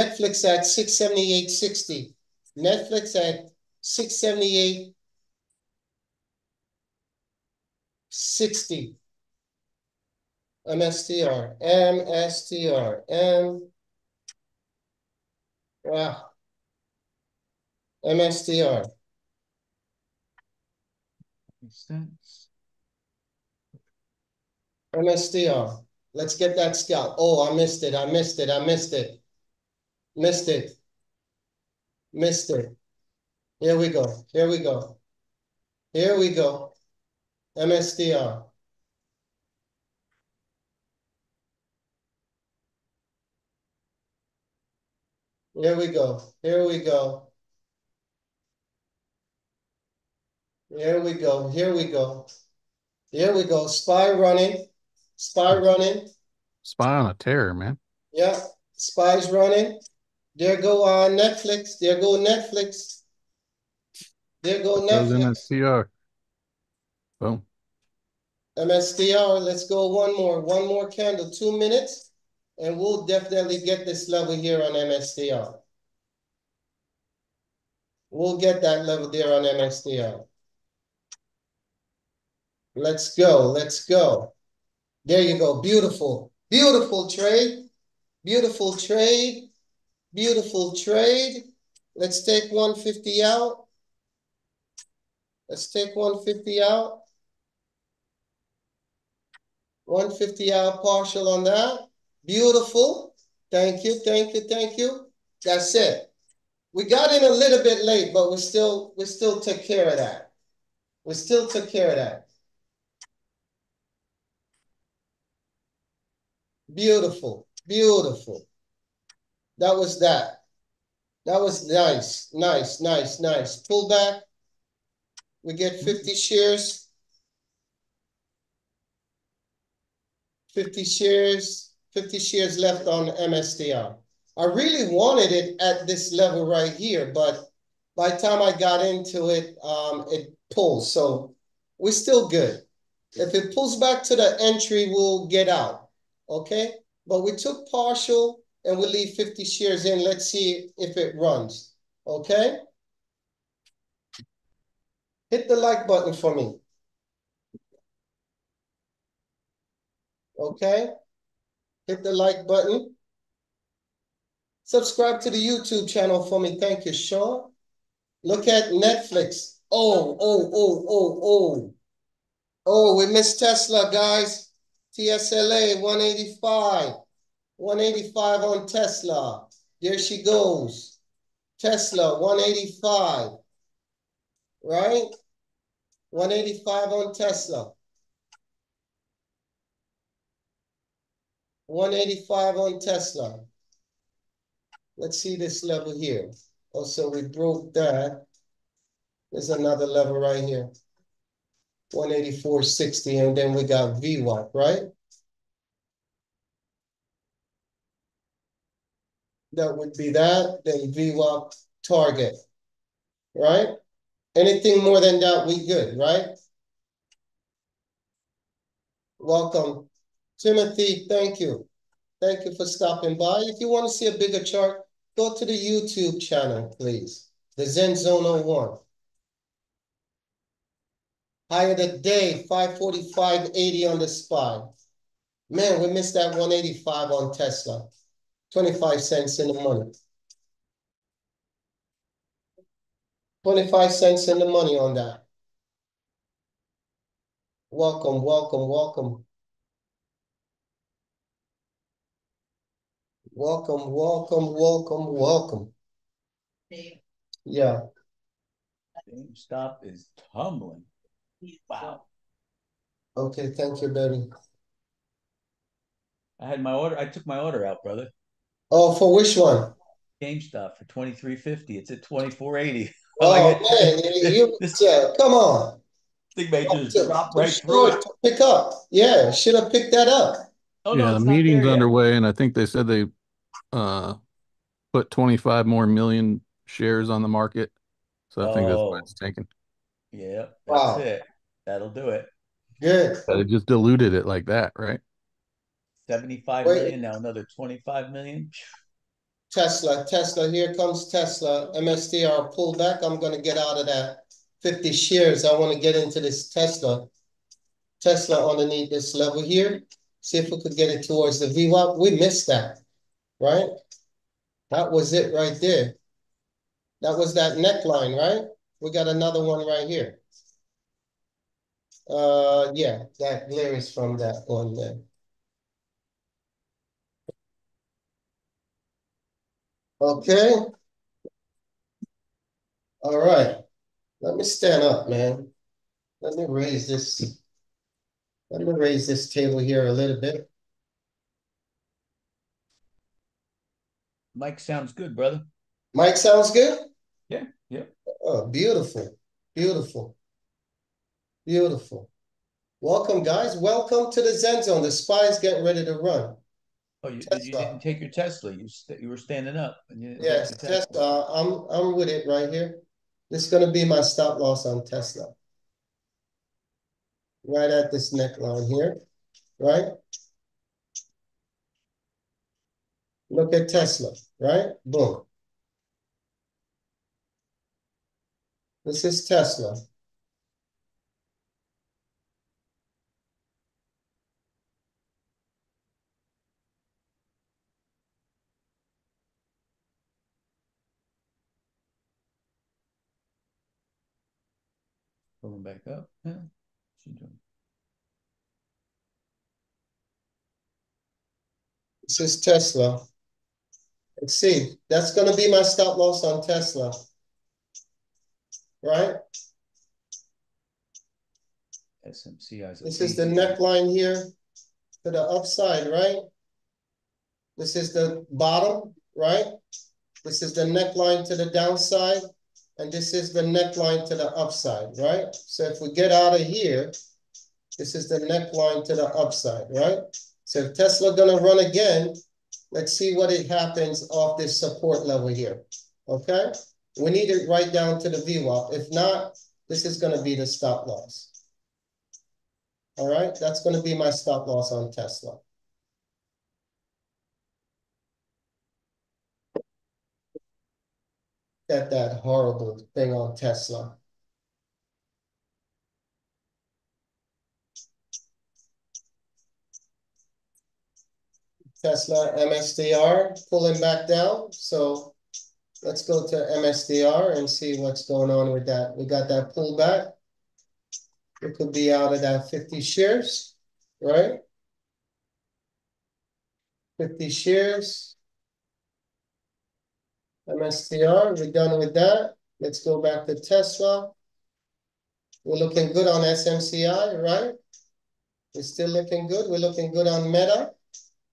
Netflix at six seventy-eight sixty. Netflix at six seventy-eight sixty. MSTR, MSTR, M. Wow. MSTR. Ah. Makes sense. MSTR. Let's get that scalp. Oh, I missed it. I missed it. I missed it. Missed it. Missed it. Here we go. Here we go. Here we go. MSTR. Here we go. Here we go. Here we go. Here we go. Here we go. Spy running. Spy running. Spy on a terror, man. Yeah. Spies running. There go on uh, Netflix. There go Netflix. There go Netflix. MSTR. Boom. MSTR. Let's go one more. One more candle. Two minutes. And we'll definitely get this level here on MSTR. We'll get that level there on MSTR. Let's go. Let's go. There you go. Beautiful. Beautiful trade. Beautiful trade. Beautiful trade. Let's take 150 out. Let's take 150 out. 150 out partial on that. Beautiful. Thank you, thank you, thank you. That's it. We got in a little bit late, but we still we still took care of that. We still took care of that. Beautiful, beautiful. That was that. That was nice, nice, nice, nice. Pull back. We get 50 shares. 50 shares, 50 shares left on MSTR. I really wanted it at this level right here, but by the time I got into it, um, it pulls. So we're still good. If it pulls back to the entry, we'll get out. Okay? But we took partial and we'll leave 50 shares in. Let's see if it runs. Okay? Hit the like button for me. Okay? Hit the like button. Subscribe to the YouTube channel for me. Thank you, Sean. Look at Netflix. Oh, oh, oh, oh, oh. Oh, we missed Tesla, guys. TSLA 185. 185 on Tesla. There she goes. Tesla, 185. Right? 185 on Tesla. 185 on Tesla. Let's see this level here. Oh, also, we broke that. There's another level right here. 184.60, and then we got VWAP, right? That would be that, then VWAP target, right? Anything more than that, we good, right? Welcome. Timothy, thank you. Thank you for stopping by. If you want to see a bigger chart, go to the YouTube channel, please. The Zen Zone 01. Higher the day, 545.80 on the SPY. Man, we missed that 185 on Tesla. 25 cents in the money. 25 cents in the money on that. Welcome, welcome, welcome. Welcome, welcome, welcome, welcome. Yeah. Stop is tumbling. Wow. Okay, thank you, baby. I had my order. I took my order out, brother. Oh, for which one? GameStop for twenty three fifty. It's at twenty four eighty. Oh man, you, yeah, come on. Thing may just drop right through it. Pick up. Yeah, should have picked that up. Oh, yeah, no, the meeting's underway, and I think they said they uh, put 25 more million shares on the market. So I think that's what it's oh. taken. Yeah, that's wow. it. That'll do it. Good. They just diluted it like that, right? 75 Wait. million now another 25 million Tesla, Tesla, here comes Tesla, MSTR pull back. I'm gonna get out of that fifty shares. I wanna get into this Tesla. Tesla underneath this level here. See if we could get it towards the VWAP. We missed that, right? That was it right there. That was that neckline, right? We got another one right here. Uh, yeah, that glare is from that one there. Okay. All right. Let me stand up, man. Let me raise this. Let me raise this table here a little bit. Mike sounds good, brother. Mike sounds good? Yeah, yeah. Oh, beautiful. Beautiful. Beautiful. Welcome, guys. Welcome to the Zen Zone. The spies get ready to run. Oh, you, you didn't take your Tesla. You you were standing up. Yes, Tesla. Tesla. I'm I'm with it right here. This is gonna be my stop loss on Tesla. Right at this neckline here, right? Look at Tesla, right? Boom. This is Tesla. Pulling back up. Yeah. This is Tesla. Let's see. That's going to be my stop loss on Tesla. Right? SMCI. This is the neckline here to the upside, right? This is the bottom, right? This is the neckline to the downside. And this is the neckline to the upside, right? So if we get out of here, this is the neckline to the upside, right? So if Tesla gonna run again, let's see what it happens off this support level here, okay? We need it right down to the VWAP. If not, this is gonna be the stop loss. All right, that's gonna be my stop loss on Tesla. At that horrible thing on Tesla. Tesla MSTR pulling back down. So let's go to MSTR and see what's going on with that. We got that pullback. It could be out of that 50 shares, right? 50 shares. MSTR, we're done with that. Let's go back to Tesla. We're looking good on SMCI, right? We're still looking good. We're looking good on Meta.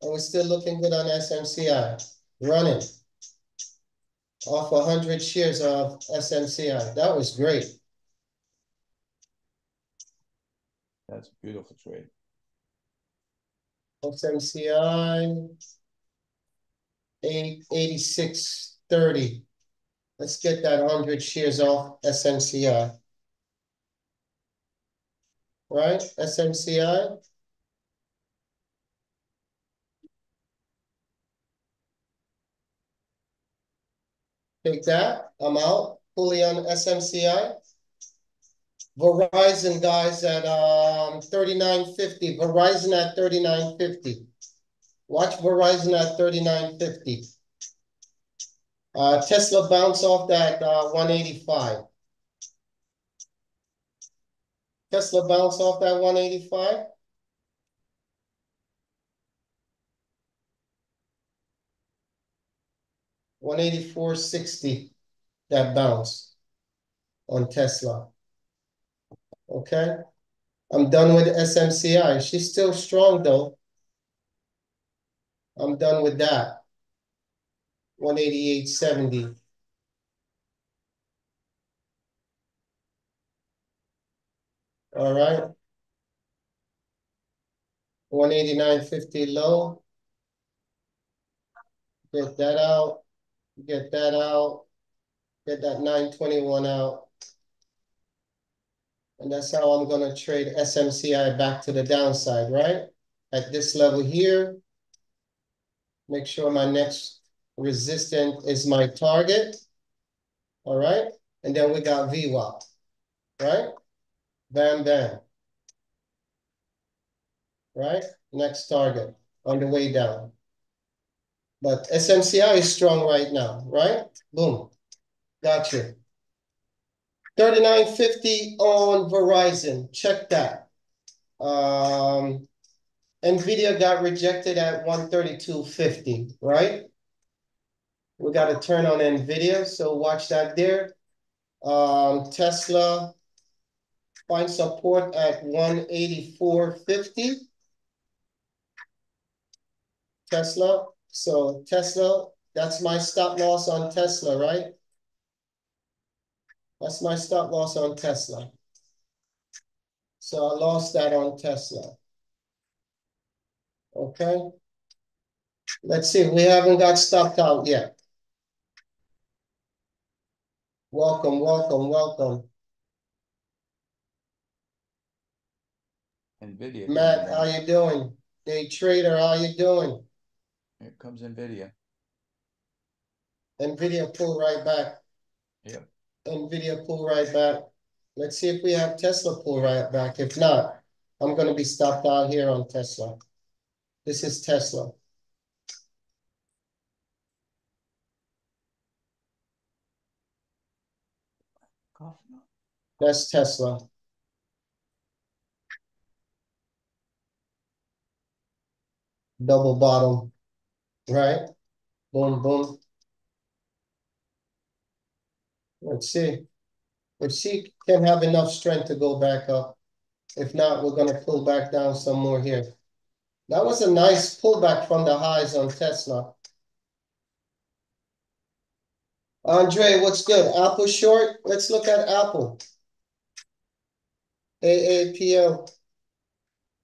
And we're still looking good on SMCI. Running. Off 100 shares of SMCI. That was great. That's a beautiful trade. SMCI. 886 30. Let's get that 100 shares off SMCI. Right, SMCI. Take that, I'm out, fully on SMCI. Verizon guys at um 39.50, Verizon at 39.50. Watch Verizon at 39.50. Uh, Tesla bounced off that uh, 185. Tesla bounced off that 185. One eighty four sixty, that bounce on Tesla. Okay, I'm done with SMCI. She's still strong though. I'm done with that. 188.70. All right. 189.50 low. Get that out. Get that out. Get that 921 out. And that's how I'm going to trade SMCI back to the downside, right? At this level here. Make sure my next resistant is my target. All right, and then we got VWAP, right? Bam, bam. Right, next target on the way down. But SMCI is strong right now, right? Boom, got you. 3950 on Verizon, check that. Um, NVIDIA got rejected at 132.50, right? We got to turn on NVIDIA, so watch that there. Um, Tesla, find support at 184.50. Tesla, so Tesla, that's my stop loss on Tesla, right? That's my stop loss on Tesla. So I lost that on Tesla. Okay. Let's see, we haven't got stopped out yet. Welcome, welcome, welcome. NVIDIA. Matt, how you doing? Day trader, how you doing? Here comes NVIDIA. NVIDIA pull right back. Yep. NVIDIA pull right back. Let's see if we have Tesla pull right back. If not, I'm gonna be stopped out here on Tesla. This is Tesla. That's Tesla. Double bottom, right? Boom, boom. Let's see. Let's see if she can have enough strength to go back up. If not, we're gonna pull back down some more here. That was a nice pullback from the highs on Tesla. Andre, what's good? Apple short? Let's look at Apple. AAPL.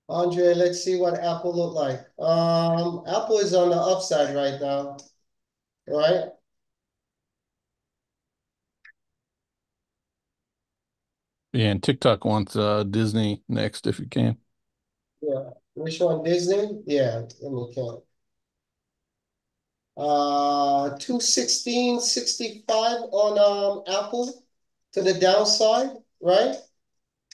Andre, let's see what Apple look like. Um, Apple is on the upside right now, right? Yeah, and TikTok wants uh Disney next if you can. Yeah. Which one, Disney? Yeah, let me count. Uh, 216.65 on um Apple to the downside, right?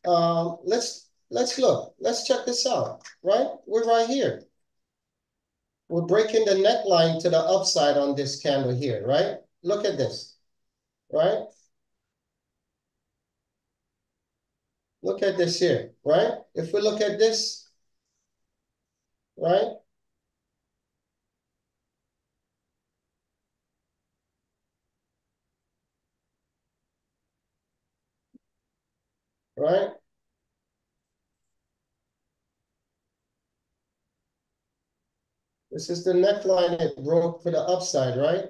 Um, let's let's look. Let's check this out, right? We're right here. We're breaking the neckline to the upside on this candle here, right? Look at this, right? Look at this here, right? If we look at this, right? Right? This is the neckline it broke for the upside, right?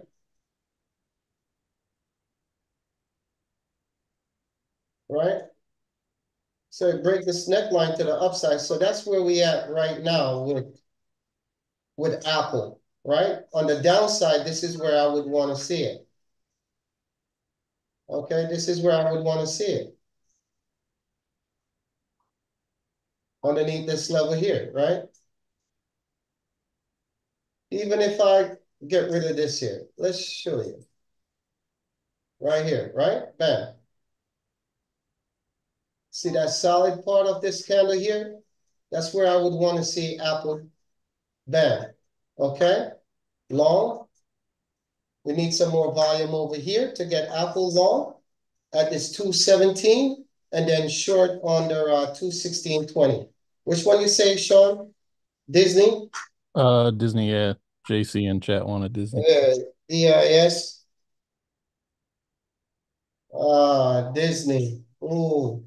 Right? So it break this neckline to the upside. So that's where we at right now with, with Apple, right? On the downside, this is where I would want to see it. Okay, this is where I would want to see it. Underneath this level here, right? Even if I get rid of this here, let's show you. Right here, right? Bam. See that solid part of this candle here? That's where I would want to see Apple. Bam. Okay? Long. We need some more volume over here to get Apple long at this 217 and then short under uh, 216.20. Which one you say, Sean? Disney? Uh, Disney, yeah. JC and chat wanted Disney. Yeah, DIS. Uh, Disney. Ooh,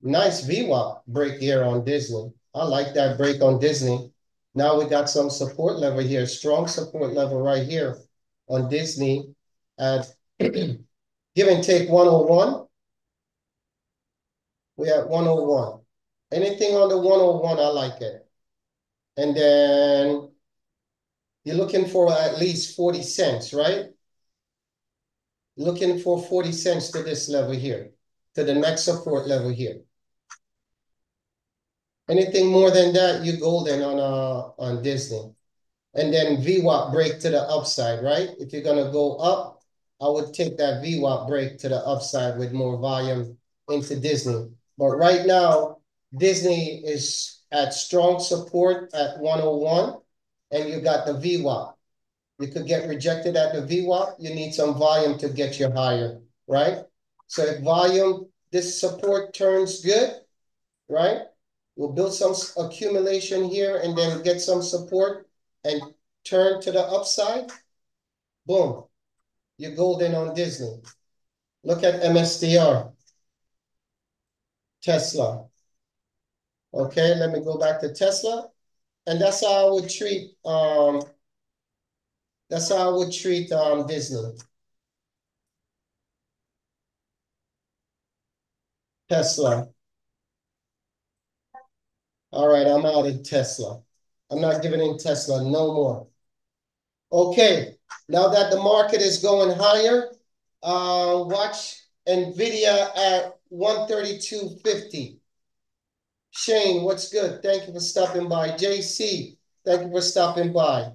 nice VWAP break here on Disney. I like that break on Disney. Now we got some support level here, strong support level right here on Disney at give and take 101. We at 101. Anything on the 101, I like it. And then you're looking for at least 40 cents, right? Looking for 40 cents to this level here, to the next support level here. Anything more than that, you're golden on uh on Disney. and then VWAP break to the upside, right? If you're gonna go up, I would take that VWAP break to the upside with more volume into Disney. But right now, Disney is at strong support at 101, and you got the VWAP. You could get rejected at the VWAP. You need some volume to get you higher, right? So if volume, this support turns good, right? We'll build some accumulation here and then get some support and turn to the upside. Boom. You're golden on Disney. Look at MSTR. Tesla. Okay, let me go back to Tesla. And that's how I would treat um that's how I would treat um Disney. Tesla. All right, I'm out of Tesla. I'm not giving in Tesla no more. Okay, now that the market is going higher, uh, watch NVIDIA at 132.50. Shane, what's good? Thank you for stopping by. JC, thank you for stopping by.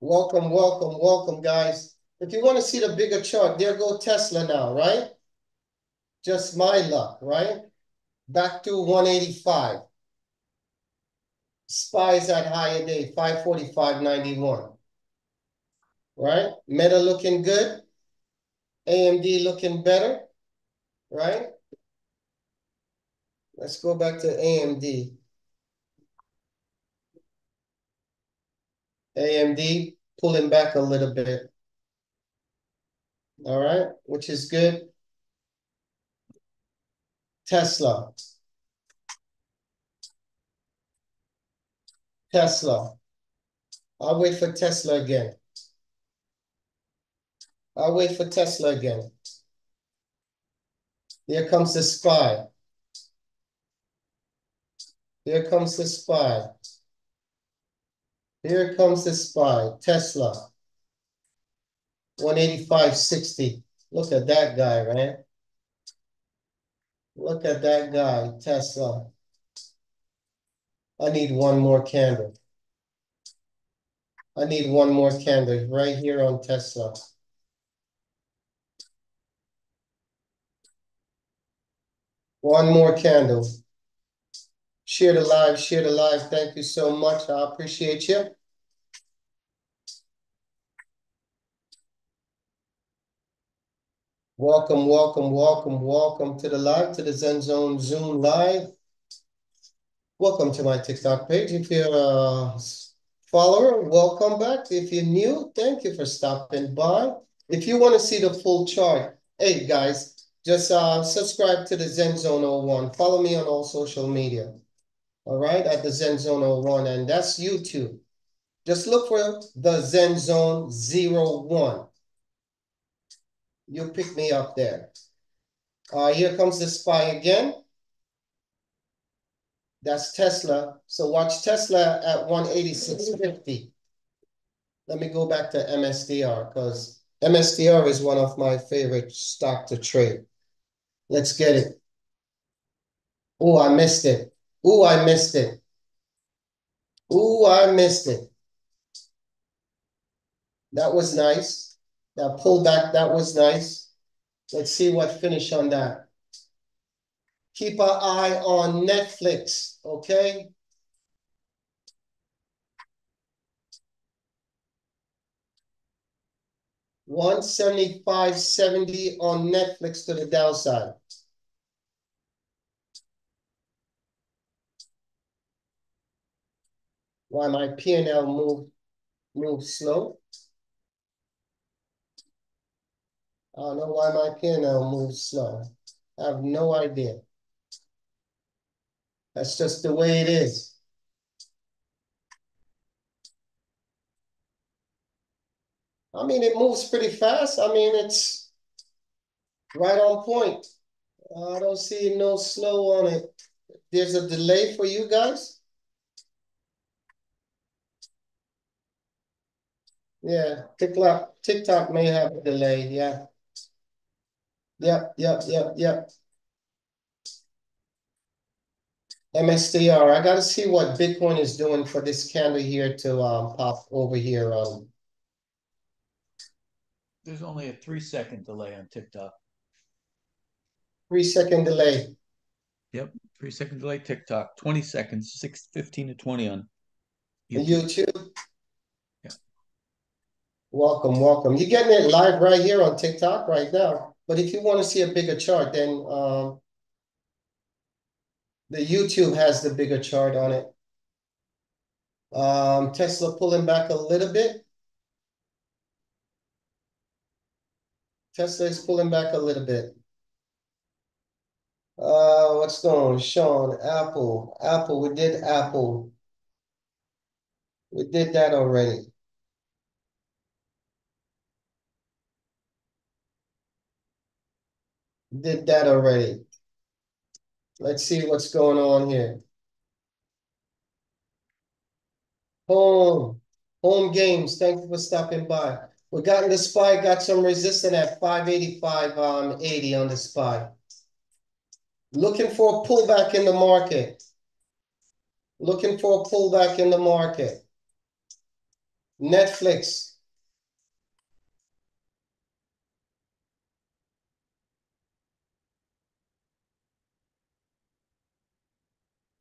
Welcome, welcome, welcome, guys. If you want to see the bigger chart, there go Tesla now, right? Just my luck, right? Back to 185. SPY's at higher day, 545.91. Right? Meta looking good. AMD looking better. Right? Let's go back to AMD. AMD pulling back a little bit. All right, which is good. Tesla. Tesla. I'll wait for Tesla again. I'll wait for Tesla again. Here comes the SPY. Here comes the SPY. Here comes the SPY. Tesla. 185.60. Look at that guy, man. Look at that guy, Tesla. I need one more candle. I need one more candle right here on Tesla. One more candle. Share the live, share the live. Thank you so much. I appreciate you. Welcome, welcome, welcome, welcome to the live, to the Zen Zone Zoom live. Welcome to my TikTok page. If you're a follower, welcome back. If you're new, thank you for stopping by. If you want to see the full chart, hey guys, just uh, subscribe to the Zen Zone 01. Follow me on all social media. All right, at the Zen Zone 01, and that's YouTube. Just look for the Zen Zone 01 you pick me up there. Uh, here comes the SPY again. That's Tesla. So watch Tesla at 186.50. Let me go back to MSTR because MSTR is one of my favorite stock to trade. Let's get it. Oh, I missed it. Oh, I missed it. Ooh, I missed it. That was nice. That pullback, that was nice. Let's see what finish on that. Keep an eye on Netflix, okay? One seventy-five seventy on Netflix to the downside. Why my P&L slow? I don't know why my P&L moves slow. I have no idea. That's just the way it is. I mean, it moves pretty fast. I mean, it's right on point. I don't see no slow on it. There's a delay for you guys? Yeah, TikTok, TikTok may have a delay, yeah. Yep, yep, yep, yep. MSTR, I gotta see what Bitcoin is doing for this candle here to um pop over here um There's only a three second delay on TikTok. three second delay. Yep, three second delay TikTok, 20 seconds, six, 15 to 20 on YouTube. YouTube. Welcome, welcome. You're getting it live right here on TikTok right now. But if you want to see a bigger chart, then um the YouTube has the bigger chart on it. Um, Tesla pulling back a little bit. Tesla is pulling back a little bit. Uh, what's going on? Sean, Apple, Apple, we did Apple. We did that already. Did that already. Let's see what's going on here. Home, home games. Thank you for stopping by. We got in the SPY, got some resistance at 585, um, 80 on the SPY. Looking for a pullback in the market. Looking for a pullback in the market. Netflix.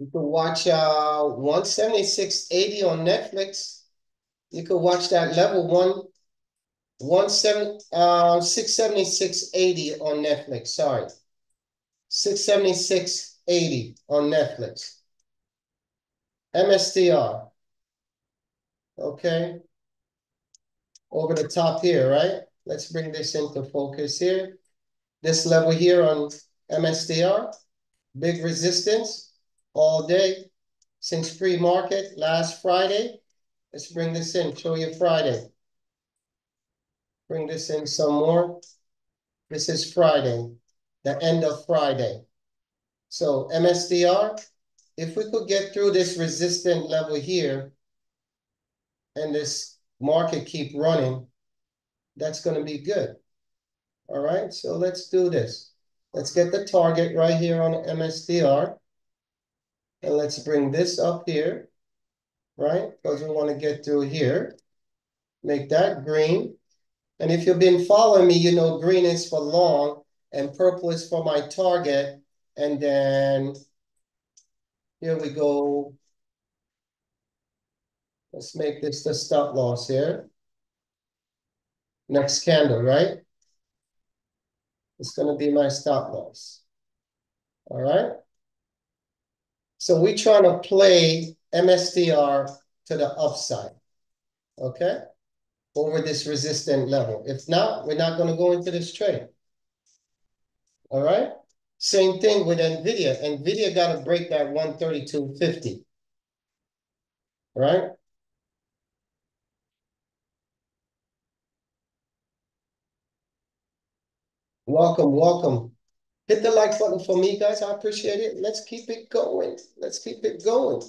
You can watch uh 176.80 on Netflix. You can watch that level one, one seven uh 676.80 on Netflix. Sorry. 676.80 on Netflix. MSTR. Okay. Over the top here, right? Let's bring this into focus here. This level here on MSTR, big resistance all day since pre-market last Friday. Let's bring this in, show you Friday. Bring this in some more. This is Friday, the end of Friday. So MSTR, if we could get through this resistant level here and this market keep running, that's going to be good. All right, so let's do this. Let's get the target right here on MSTR. And let's bring this up here, right? Because we want to get through here. Make that green. And if you've been following me, you know green is for long and purple is for my target. And then here we go. Let's make this the stop loss here. Next candle, right? It's going to be my stop loss. All right. So we're trying to play MSTR to the upside, okay? Over this resistant level. If not, we're not going to go into this trade. All right? Same thing with NVIDIA. NVIDIA got to break that 132.50. right? Welcome, welcome. Hit the like button for me, guys. I appreciate it. Let's keep it going. Let's keep it going.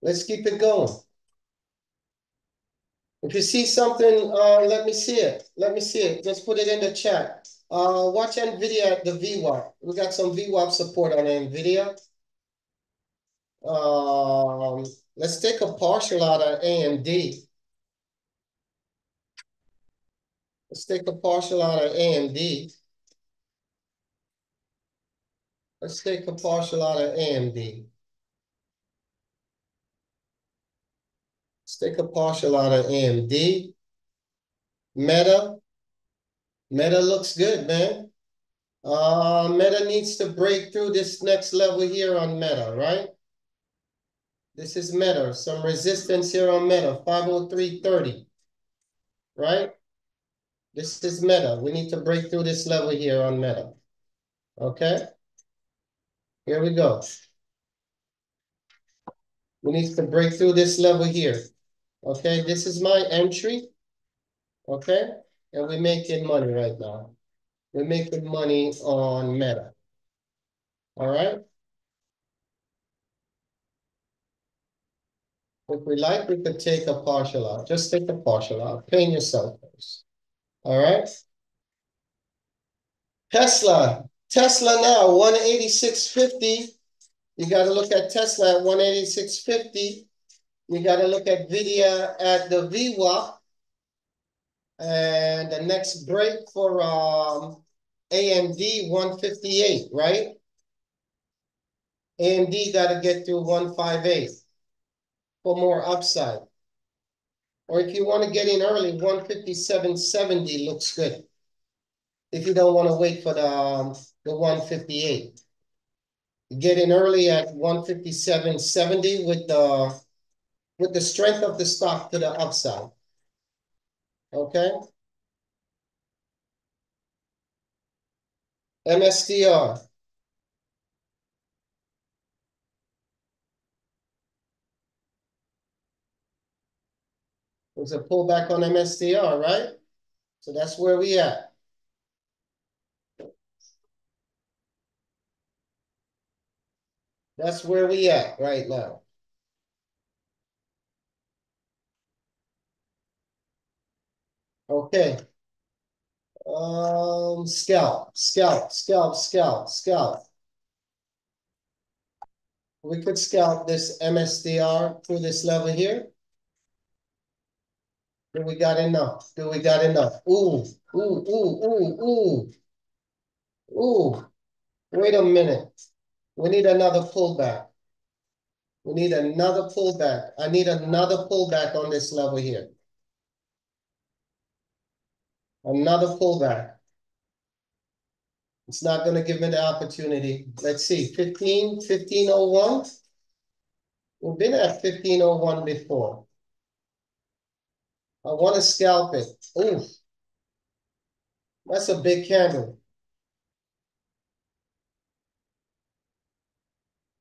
Let's keep it going. If you see something, uh, let me see it. Let me see it. Just put it in the chat. Uh, watch NVIDIA the VWAP. We got some VWAP support on NVIDIA. Um, let's take a partial out of AMD. Let's take a partial out of AMD. Let's take a partial out of AMD. Let's take a partial out of AMD. Meta. Meta looks good, man. Uh, Meta needs to break through this next level here on Meta, right? This is Meta. Some resistance here on Meta, 503.30, right? This is meta. We need to break through this level here on meta. Okay? Here we go. We need to break through this level here. Okay, this is my entry. Okay? And we're making money right now. We're making money on meta. All right? If we like, we could take a partial out. Just take a partial out. Pain yourself first. All right. Tesla, Tesla now, one eighty-six fifty. You gotta look at Tesla at one eighty-six fifty. You gotta look at Nvidia at the VWAP. And the next break for um AMD one fifty-eight, right? AMD gotta get through one five eight for more upside. Or if you want to get in early, one fifty-seven seventy looks good. If you don't want to wait for the um, the one fifty-eight. Get in early at one fifty-seven seventy with the with the strength of the stock to the upside. Okay? MSTR. There's a pullback on MSTR, right? So that's where we at. That's where we at right now. Okay. Um, scalp, scalp, scalp, scalp, scalp. We could scalp this MSTR through this level here. Do we got enough? Do we got enough? Ooh, ooh, ooh, ooh, ooh. Ooh, wait a minute. We need another pullback. We need another pullback. I need another pullback on this level here. Another pullback. It's not going to give me the opportunity. Let's see, 15, 1501. We've been at 1501 before. I want to scalp it. Ooh, that's a big candle.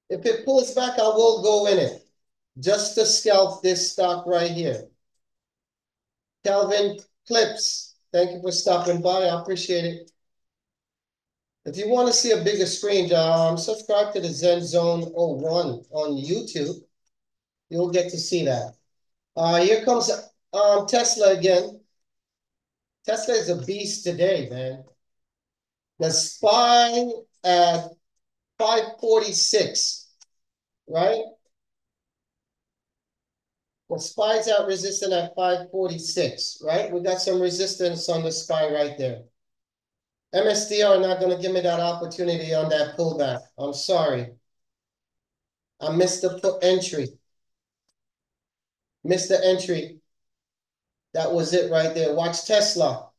If it pulls back, I will go in it just to scalp this stock right here. Calvin Clips, thank you for stopping by. I appreciate it. If you want to see a bigger screen, um, subscribe to the Zen Zone 01 on YouTube. You'll get to see that. Uh, here comes um, Tesla again. Tesla is a beast today, man. The SPY at 546 right? Well, SPY's out resistant at 546, right? We got some resistance on the SPY right there. MSTR not going to give me that opportunity on that pullback. I'm sorry. I missed the entry. Missed the entry. That was it right there. Watch Tesla.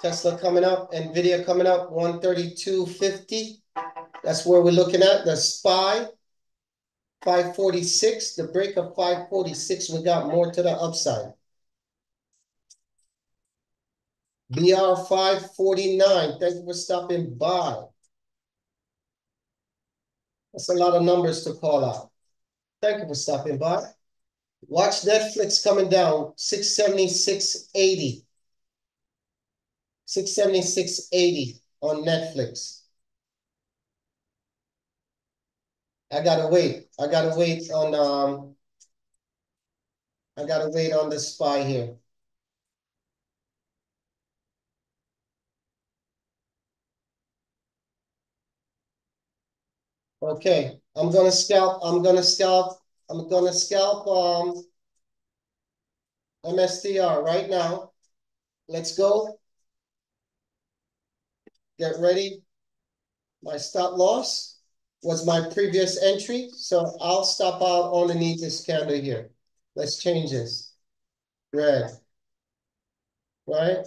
Tesla coming up, NVIDIA coming up, 132.50. That's where we're looking at the SPY, 546, the break of 546, we got more to the upside. BR 549, thank you for stopping by. That's a lot of numbers to call out. Thank you for stopping by. Watch Netflix coming down, 676.80. 676.80 on Netflix. I gotta wait. I gotta wait on um I gotta wait on the SPY here. Okay, I'm gonna scalp, I'm gonna scalp, I'm gonna scalp um MSTR right now. Let's go. Get ready. My stop loss was my previous entry. So I'll stop out underneath this candle here. Let's change this. Red. Right?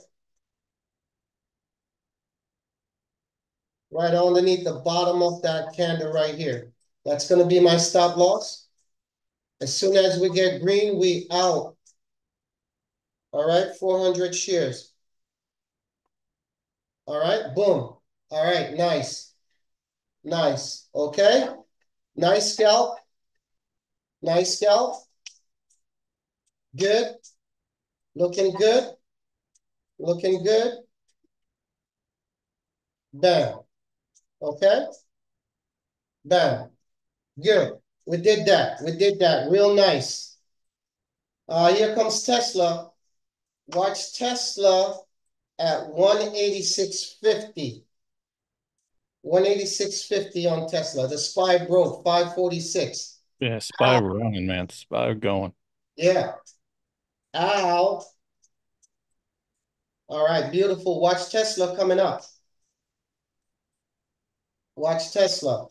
Right underneath the bottom of that candle right here. That's going to be my stop loss. As soon as we get green, we out. All right, 400 shares. All right, boom. All right, nice. Nice. Okay. Nice scalp. Nice scalp. Good. Looking good. Looking good. Bam. Okay. Bam. Good. We did that. We did that. Real nice. Uh, here comes Tesla. Watch Tesla at 186.50. One eighty-six fifty on Tesla. The SPY broke five forty-six. Yeah, SPY running, man. SPY going. Yeah. Ow. All right, beautiful. Watch Tesla coming up. Watch Tesla.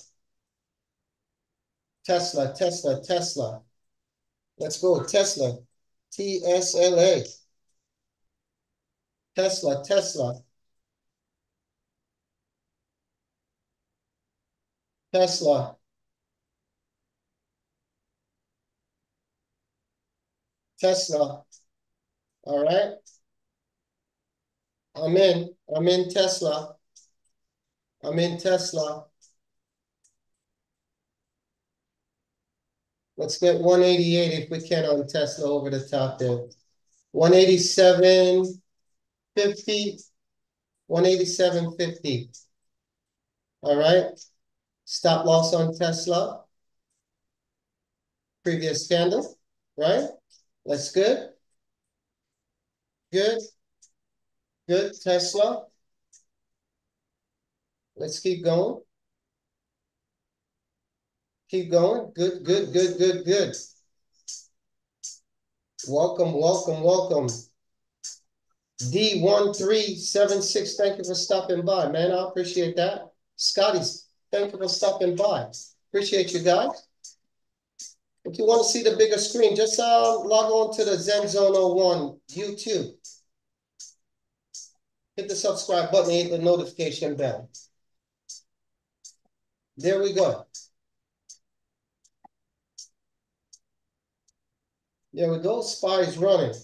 Tesla, Tesla, Tesla. Let's go, Tesla. T-S-L-A. Tesla, Tesla. Tesla. Tesla. All right. I'm in. I'm in Tesla. I'm in Tesla. Let's get 188 if we can on Tesla over the top there. 187.50. 187.50. All right. Stop loss on Tesla. Previous candle, right? That's good. Good. Good, Tesla. Let's keep going. Keep going. Good, good, good, good, good. Welcome, welcome, welcome. D1376, thank you for stopping by, man. I appreciate that. Scotty's, thank you for stopping by. Appreciate you guys. If you want to see the bigger screen, just uh, log on to the Zen Zone 01 YouTube. Hit the subscribe button, hit the notification bell. There we go. We go. SPY is running.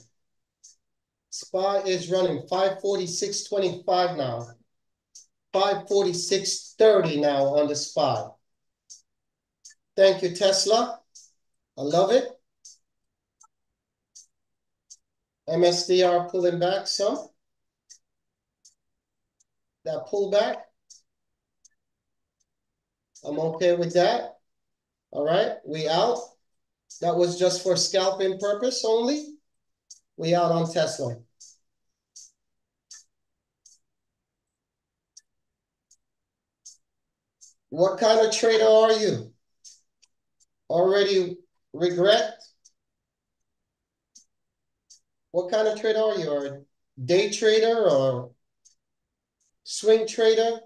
SPY is running 546.25 now. 546.30 now on the SPY. Thank you, Tesla. I love it. MSTR pulling back some. That pullback. I'm okay with that. All right, we out. That was just for scalping purpose only. We out on Tesla. What kind of trader are you? Already regret? What kind of trader are you? Are a day trader or swing trader?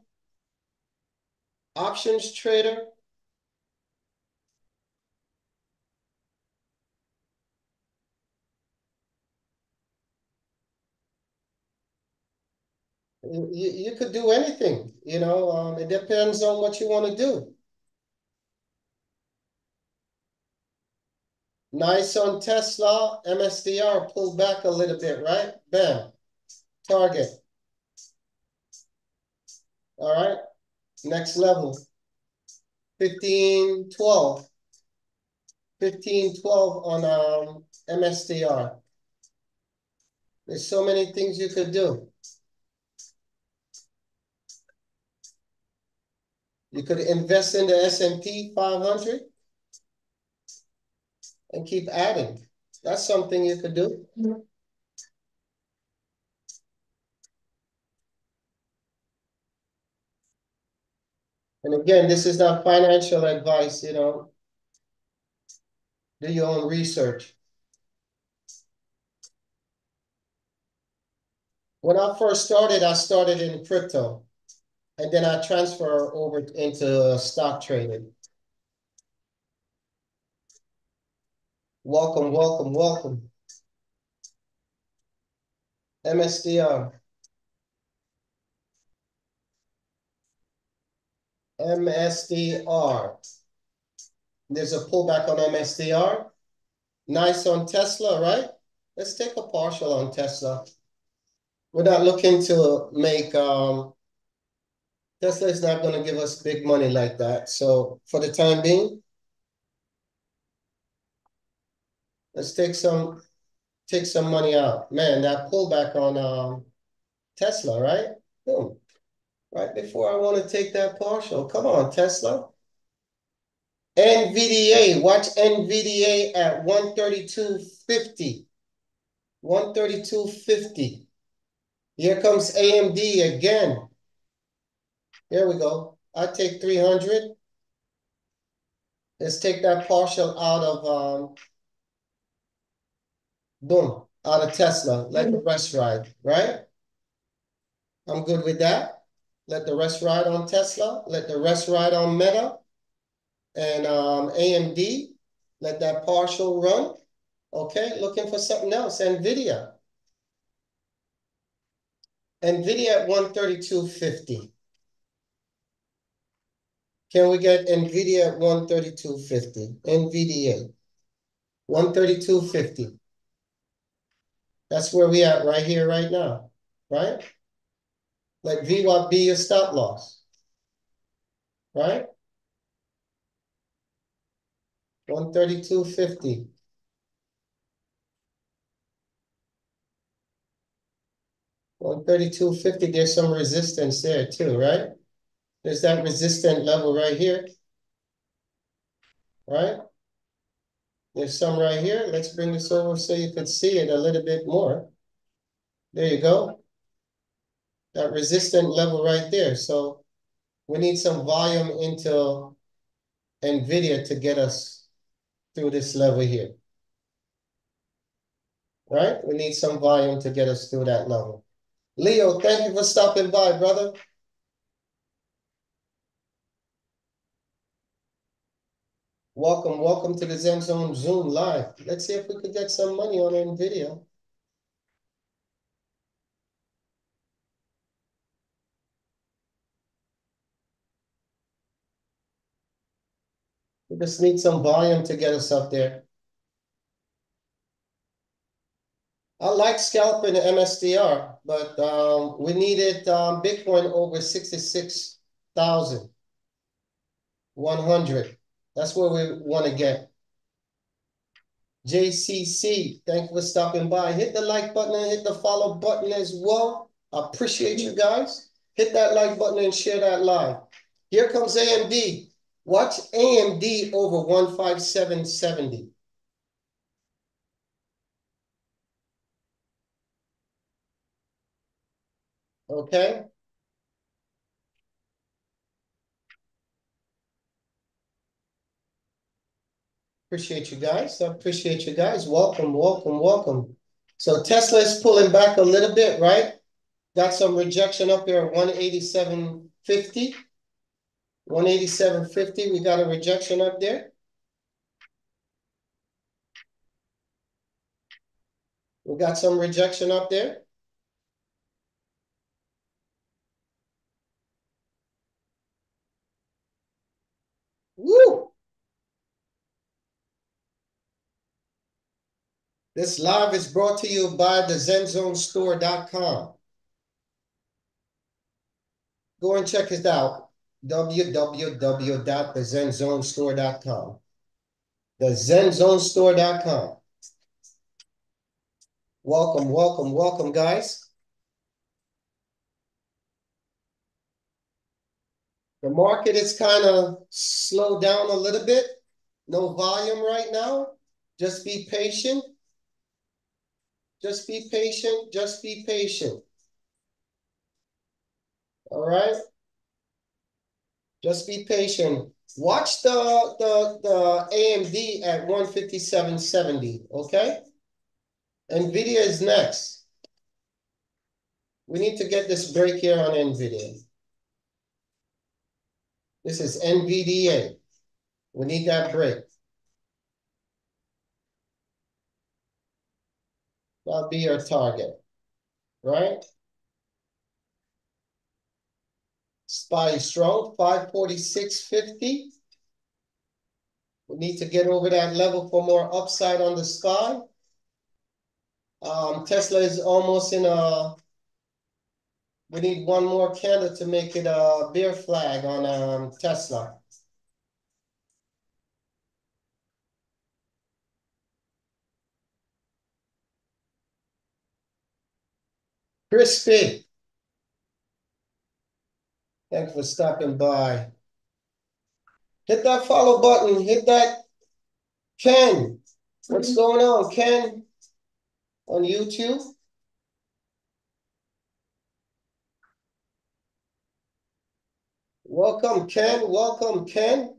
Options trader? You, you could do anything, you know, um, it depends on what you want to do. Nice on Tesla, MSTR pulled back a little bit, right? Bam, target. All right, next level, 15, 12. 15, 12 on um, MSTR. There's so many things you could do. You could invest in the S&P 500 and keep adding. That's something you could do. And again, this is not financial advice, you know. Do your own research. When I first started, I started in crypto. And then I transfer over into stock trading. Welcome, welcome, welcome. MSTR. MSTR. There's a pullback on MSTR. Nice on Tesla, right? Let's take a partial on Tesla. We're not looking to make um, Tesla is not going to give us big money like that. So for the time being, let's take some take some money out. Man, that pullback on um, Tesla, right? Boom. Right before I want to take that partial. Come on, Tesla. NVDA, watch NVDA at 132.50. 132.50. Here comes AMD again. Here we go. I take three hundred. Let's take that partial out of, um, boom, out of Tesla, let the rest ride, right? I'm good with that. Let the rest ride on Tesla, let the rest ride on Meta. And, um, AMD, let that partial run. Okay, looking for something else, NVIDIA. NVIDIA at one thirty-two fifty. Can we get NVIDIA at one thirty-two fifty? NVDA. One thirty-two fifty. That's where we at right here, right now, right? Let VWAP be your stop loss. Right? One thirty-two fifty. One thirty-two fifty, there's some resistance there too, right? There's that resistant level right here. Right? There's some right here. Let's bring this over so you can see it a little bit more. There you go. That resistant level right there. So we need some volume into NVIDIA to get us through this level here. Right? We need some volume to get us through that level. Leo, thank you for stopping by, brother. Welcome, welcome to the Zen Zone Zoom live. Let's see if we could get some money on NVIDIA. We just need some volume to get us up there. I like scalping MSTR, but um, we needed um, Bitcoin over 66,000. 100. That's where we want to get. JCC, thank you for stopping by. Hit the like button and hit the follow button as well. I appreciate you guys. Hit that like button and share that live. Here comes AMD. Watch AMD over 15770. Okay. Appreciate you guys. I appreciate you guys. Welcome, welcome, welcome. So Tesla is pulling back a little bit, right? Got some rejection up here at 187.50. 187.50. We got a rejection up there. We got some rejection up there. Woo! This live is brought to you by the ZenZoneStore.com. Go and check it out. www.thezenzonestore.com. The ZenZoneStore.com. Welcome, welcome, welcome, guys. The market is kind of slowed down a little bit. No volume right now. Just be patient. Just be patient. Just be patient. All right. Just be patient. Watch the the the AMD at 157.70, okay? NVIDIA is next. We need to get this break here on NVIDIA. This is NVDA. We need that break. That'll be our target, right? SPY strong, 546.50. We need to get over that level for more upside on the SPY. Um, Tesla is almost in a, we need one more candle to make it a bear flag on um, Tesla. Crispy. Thanks for stopping by. Hit that follow button. Hit that. Ken, what's mm-hmm. going on, Ken? On YouTube? Welcome, Ken. Welcome, Ken.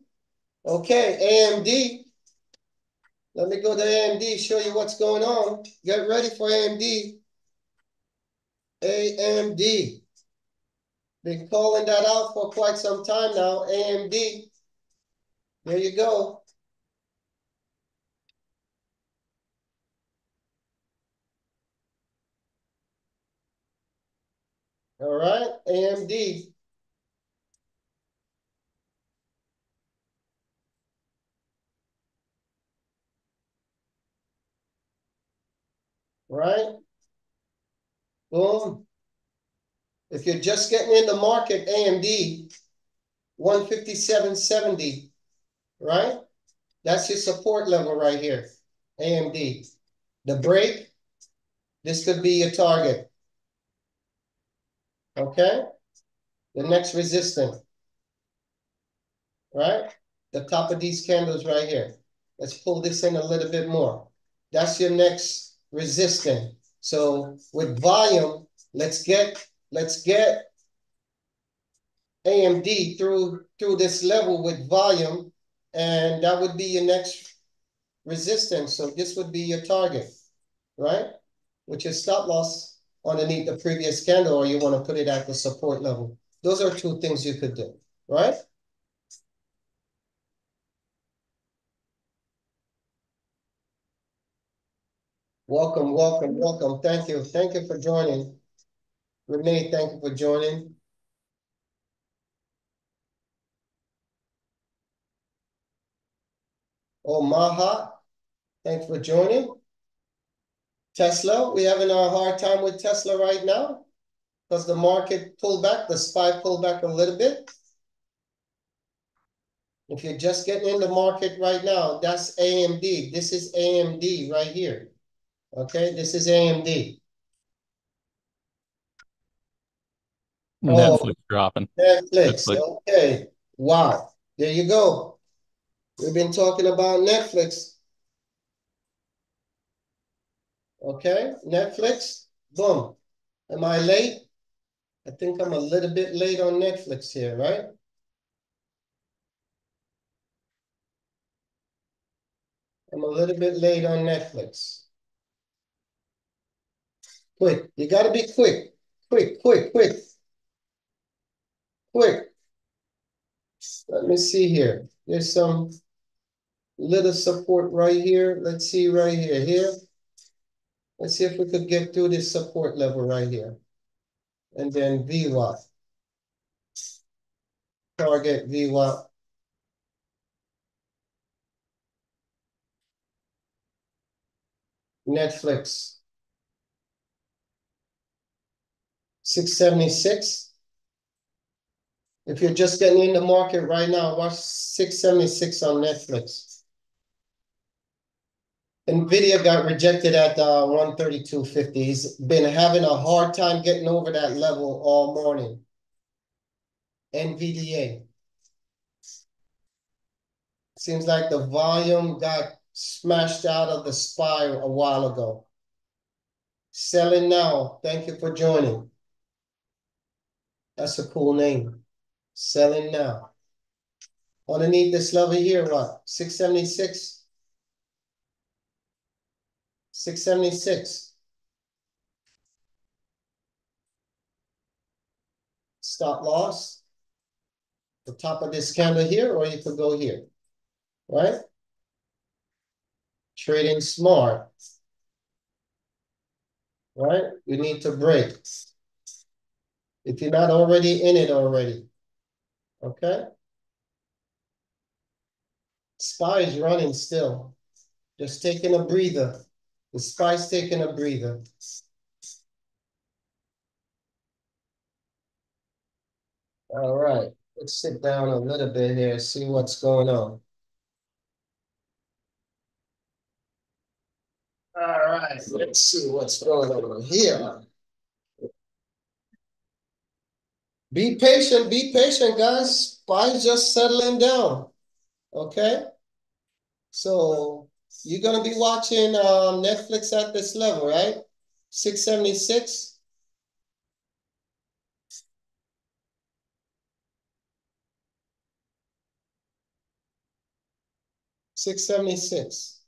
Okay, AMD. Let me go to AMD, show you what's going on. Get ready for AMD. AMD. Been calling that out for quite some time now. AMD. There you go. All right, AMD. Right? Boom. If you're just getting in the market, AMD, 157.70, right? That's your support level right here, AMD. The break, this could be your target. Okay? The next resistance, right? The top of these candles right here. Let's pull this in a little bit more. That's your next resistance. So with volume, let's get let's get AMD through through this level with volume, and that would be your next resistance. So this would be your target, right? Which is stop loss underneath the previous candle, or you want to put it at the support level. Those are two things you could do, right? Welcome, welcome, welcome. Thank you. Thank you for joining. Renee, thank you for joining. Oh, Maha, thanks for joining. Tesla, we having a hard time with Tesla right now because the market pulled back, the SPY pulled back a little bit. If you're just getting in the market right now, that's AMD. This is AMD right here. Okay, this is AMD. Netflix oh, dropping. Netflix. Netflix. Okay. Wow. There you go. We've been talking about Netflix. Okay, Netflix. Boom. Am I late? I think I'm a little bit late on Netflix here, right? I'm a little bit late on Netflix. Quick. You got to be quick. Quick, quick, quick. Quick. Let me see here. There's some little support right here. Let's see right here. Here. Let's see if we could get through this support level right here. And then VWAP. Target VWAP. Netflix. 676. If you're just getting in the market right now, watch 676 on Netflix. NVIDIA got rejected at uh, 132.50. He's been having a hard time getting over that level all morning. NVDA. Seems like the volume got smashed out of the SPY a while ago. Selling now. Thank you for joining. That's a cool name. Selling now. Underneath this level here, what? 676. 676. Stop loss. The top of this candle here, or you could go here, right? Trading smart, right? You need to break. If you're not already in it already, okay? SPY is running still, just taking a breather. The sky's taking a breather. All right, let's sit down a little bit here, see what's going on. All right, let's see what's going on here. Be patient, be patient, guys. Price just settling down. Okay? So you're gonna be watching um, Netflix at this level, right? 676. Six seventy six.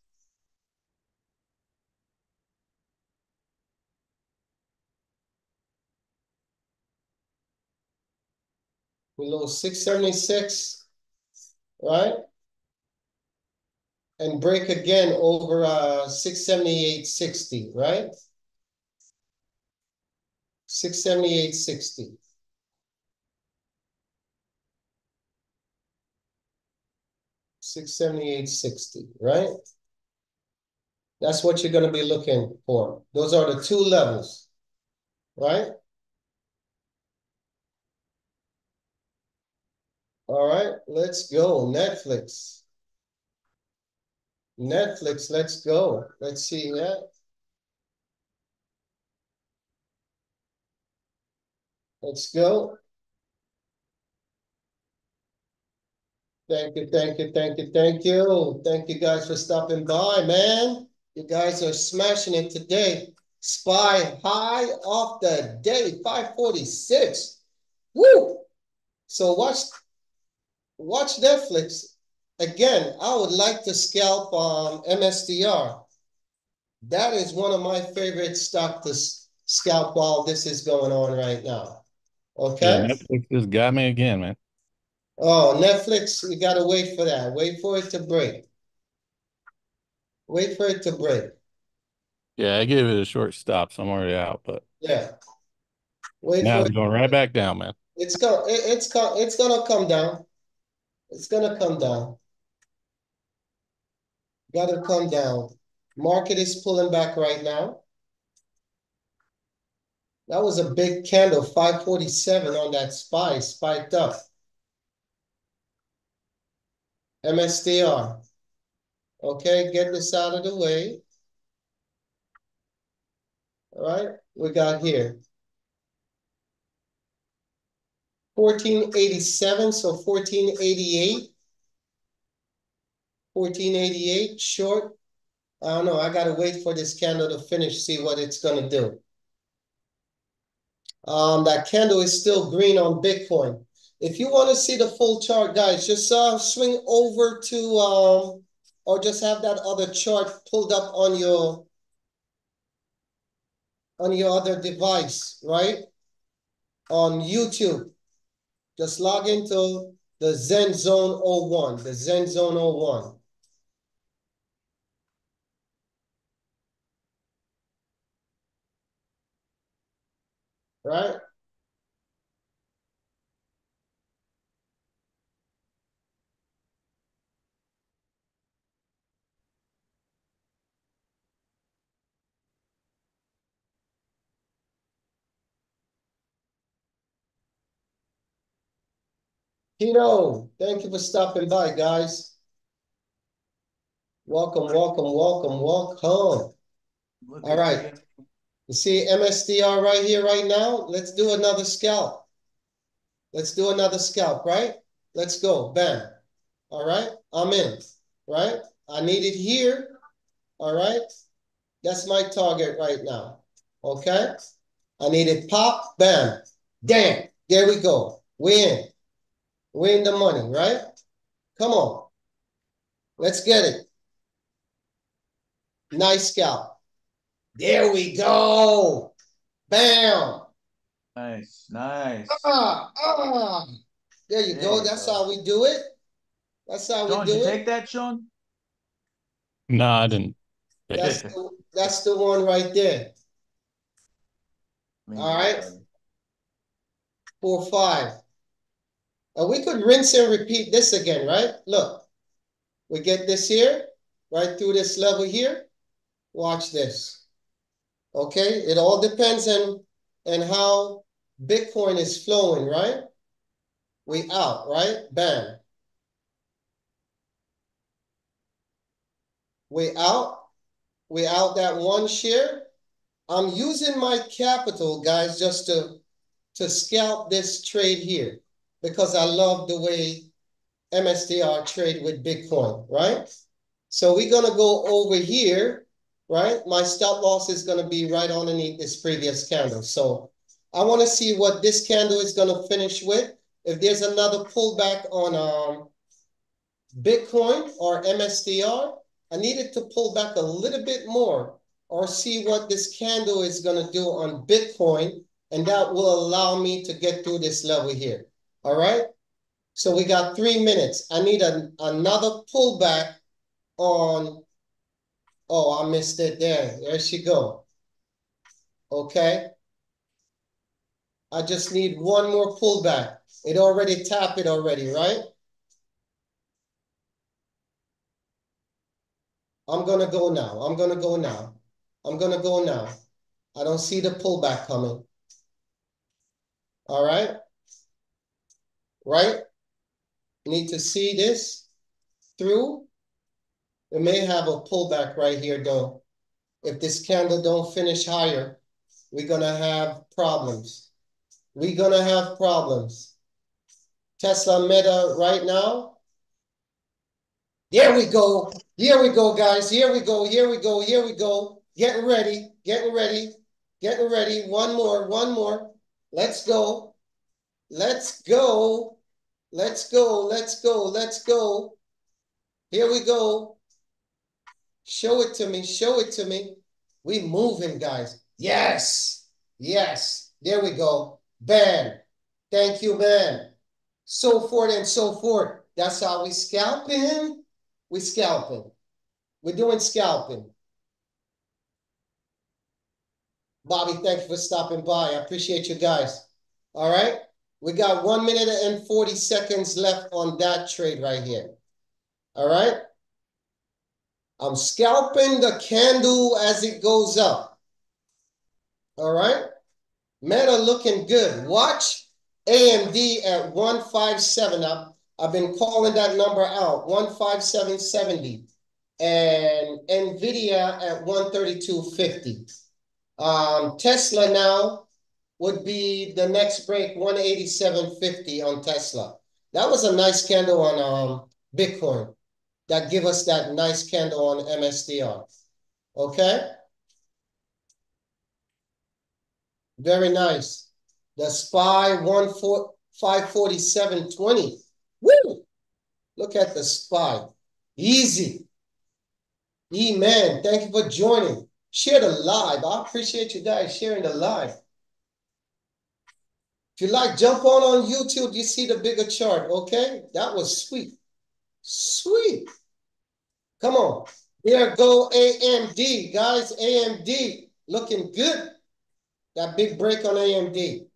Below six seventy-six, right? And break again over uh six seventy-eight sixty, right? Six seventy-eight sixty. Six seventy-eight sixty, right? That's what you're gonna be looking for. Those are the two levels, right? All right, let's go. Netflix. Netflix, let's go. Let's see that. Let's go. Thank you, thank you, thank you, thank you. Thank you guys for stopping by, man. You guys are smashing it today. SPY high off the day, 546. Woo! So watch, watch Netflix. Again, I would like to scalp um, MSTR. That is one of my favorite stock to scalp while this is going on right now. Okay. Yeah, Netflix just got me again, man. Oh, Netflix, we gotta wait for that. Wait for it to break. Wait for it to break. Yeah, I gave it a short stop, so I'm already out. But Yeah. Wait now it's going right back down, man. It's going. it's co it's gonna come down. It's gonna come down. Gotta come down. Market is pulling back right now. That was a big candle, 547 on that SPY, spiked up. MSTR. Okay, get this out of the way. All right, we got here. 1487, so 1488. 1488 short. I don't know. I gotta wait for this candle to finish, see what it's gonna do. Um, that candle is still green on Bitcoin. If you want to see the full chart, guys, just uh swing over to um or just have that other chart pulled up on your on your other device, right? On YouTube. Just log into the Zen Zone 01, the Zen Zone 01. Right? Tito, thank you for stopping by, guys. Welcome, welcome, welcome, welcome. All right. You see MSTR right here, right now? Let's do another scalp. Let's do another scalp, right? Let's go, bam. All right, I'm in, right? I need it here, all right? That's my target right now, okay? I need it pop, bam, damn, there we go. We're in. We're in the money, right? Come on. Let's get it. Nice scalp. There we go. Bam. Nice, nice. Ah, ah. There you There go. you That's go. how we do it. That's how Sean, we did do you it. take that, Sean? No, I didn't. That's the, that's the one right there. Me All right. Four, five. And we could rinse and repeat this again, right? Look, we get this here, right through this level here. Watch this. Okay, it all depends on, on how Bitcoin is flowing, right? We out, right? Bam. We out. We out that one share. I'm using my capital, guys, just to to scalp this trade here because I love the way MSTR trade with Bitcoin, right? So we're gonna go over here, right? My stop loss is gonna be right underneath this previous candle. So I want to see what this candle is gonna finish with. If there's another pullback on um Bitcoin or MSTR, I needed to pull back a little bit more or see what this candle is going to do on Bitcoin, and that will allow me to get through this level here. All right? So we got three minutes. I need a, another pullback on, oh, I missed it there. There she go. Okay. I just need one more pullback. It already tapped it already, right? I'm going to go now. I'm going to go now. I'm going to go now. I don't see the pullback coming. All right. Right? Need to see this through. We may have a pullback right here though. If this candle don't finish higher, we're to have problems. We're to have problems. Tesla Meta right now. Here we go. Here we go, guys. Here we go. Here we go. Here we go. Getting ready. Getting ready. Getting ready. One more. One more. Let's go. Let's go. Let's go. Let's go. Let's go. Here we go. Show it to me. Show it to me. We moving, guys. Yes. Yes. There we go. Bam. Thank you, man. So forth and so forth. That's how we scalping. We scalping. We're doing scalping. Bobby, thank you for stopping by. I appreciate you guys. All right. We got one minute and 40 seconds left on that trade right here. All right. I'm scalping the candle as it goes up. All right. Meta looking good. Watch AMD at 157 up. I've been calling that number out, 15770. And NVIDIA at 132.50. Um, Tesla now would be the next break, 187.50 on Tesla. That was a nice candle on um, Bitcoin. That give us that nice candle on MSTR. Okay? Very nice. The SPY 547.20. Woo! Look at the SPY. Easy. E-man, thank you for joining. Share the live. I appreciate you guys sharing the live. If you like, jump on on YouTube. You see the bigger chart, okay? That was sweet. Sweet. Come on. Here go AMD, guys. AMD looking good. That big break on AMD.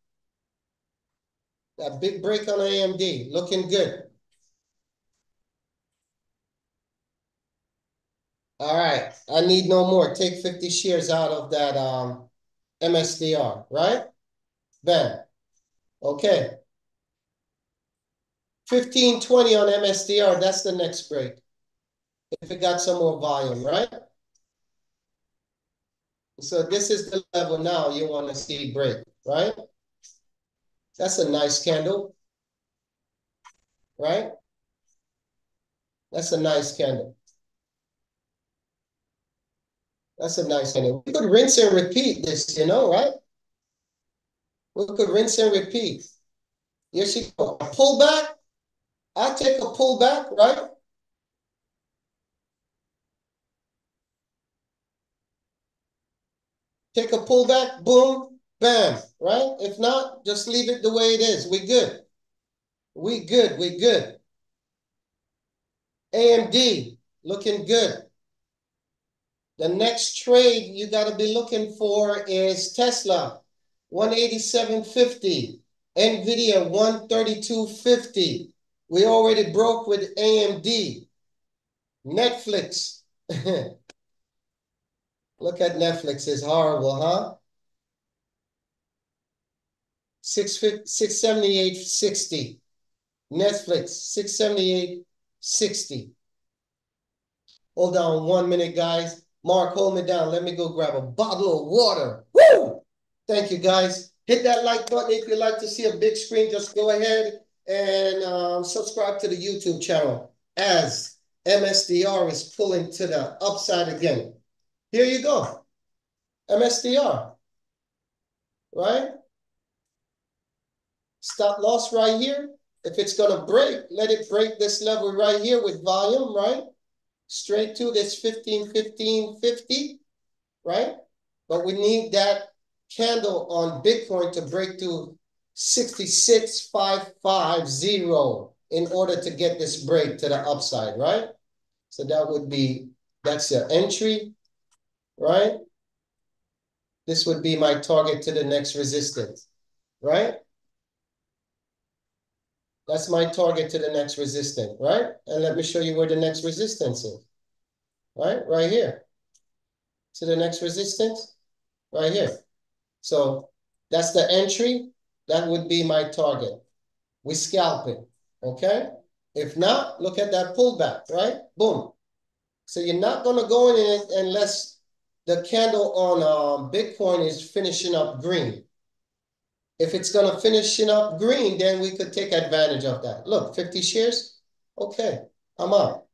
That big break on AMD looking good. All right. I need no more. Take 50 shares out of that um, MSTR, right? Bam. Okay. 1520 on MSTR. That's the next break. If it got some more volume, right? So this is the level now you want to see break, right? That's a nice candle, right? That's a nice candle. That's a nice candle. We could rinse and repeat this, you know, right? We could rinse and repeat. Here she go. A pullback. I take a pullback, right? Take a pullback, boom, bam, right? If not, just leave it the way it is. We good. We good. We good. AMD looking good. The next trade you got to be looking for is Tesla, 187.50. NVIDIA, 132.50. We already broke with AMD. Netflix. Look at Netflix. It's horrible, huh? 678.60. Netflix, 678.60. Hold on one minute, guys. Mark, hold me down. Let me go grab a bottle of water. Woo! Thank you, guys. Hit that like button if you'd like to see a big screen. Just go ahead and um, subscribe to the YouTube channel as MSTR is pulling to the upside again. Here you go. MSTR, Right? Stop loss right here. if it's gonna break, let it break this level right here with volume, right? Straight to this 15, 15, 50, right? But we need that candle on Bitcoin to break to 66,550 in order to get this break to the upside, right? So that would be, that's the entry, right? This would be my target to the next resistance, right? That's my target to the next resistance, right? And let me show you where the next resistance is, right? Right here. To the next resistance, right here. So that's the entry. That would be my target. We scalping, okay? If not, look at that pullback, right? Boom. So you're not going to go in it unless the candle on um, Bitcoin is finishing up green. If it's to finishing up green, then we could take advantage of that. Look, 50 shares. Okay, I'm out.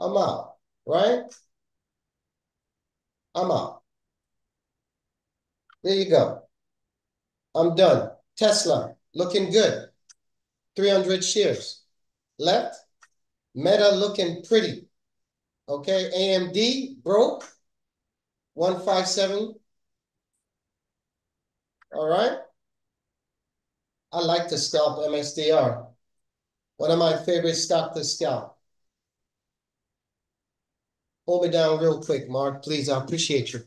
I'm out, right? I'm out. There you go. I'm done. Tesla, looking good. 300 shares. Left. Meta looking pretty. Okay, AMD broke. 157. All right. I like to scalp MSTR. One of my favorite stock to scalp. Hold me down real quick, Mark, please. I appreciate you.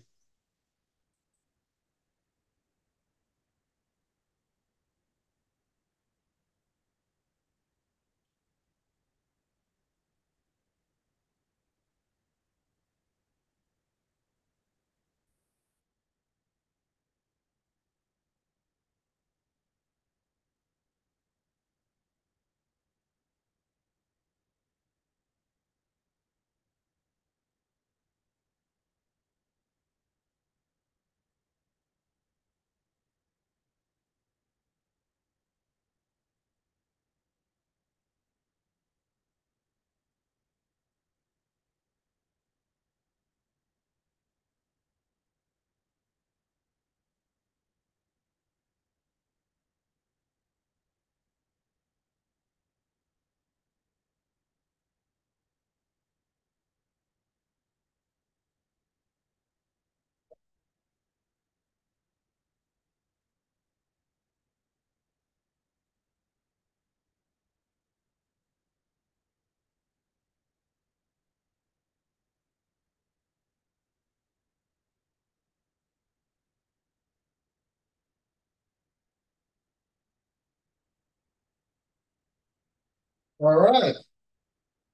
All right.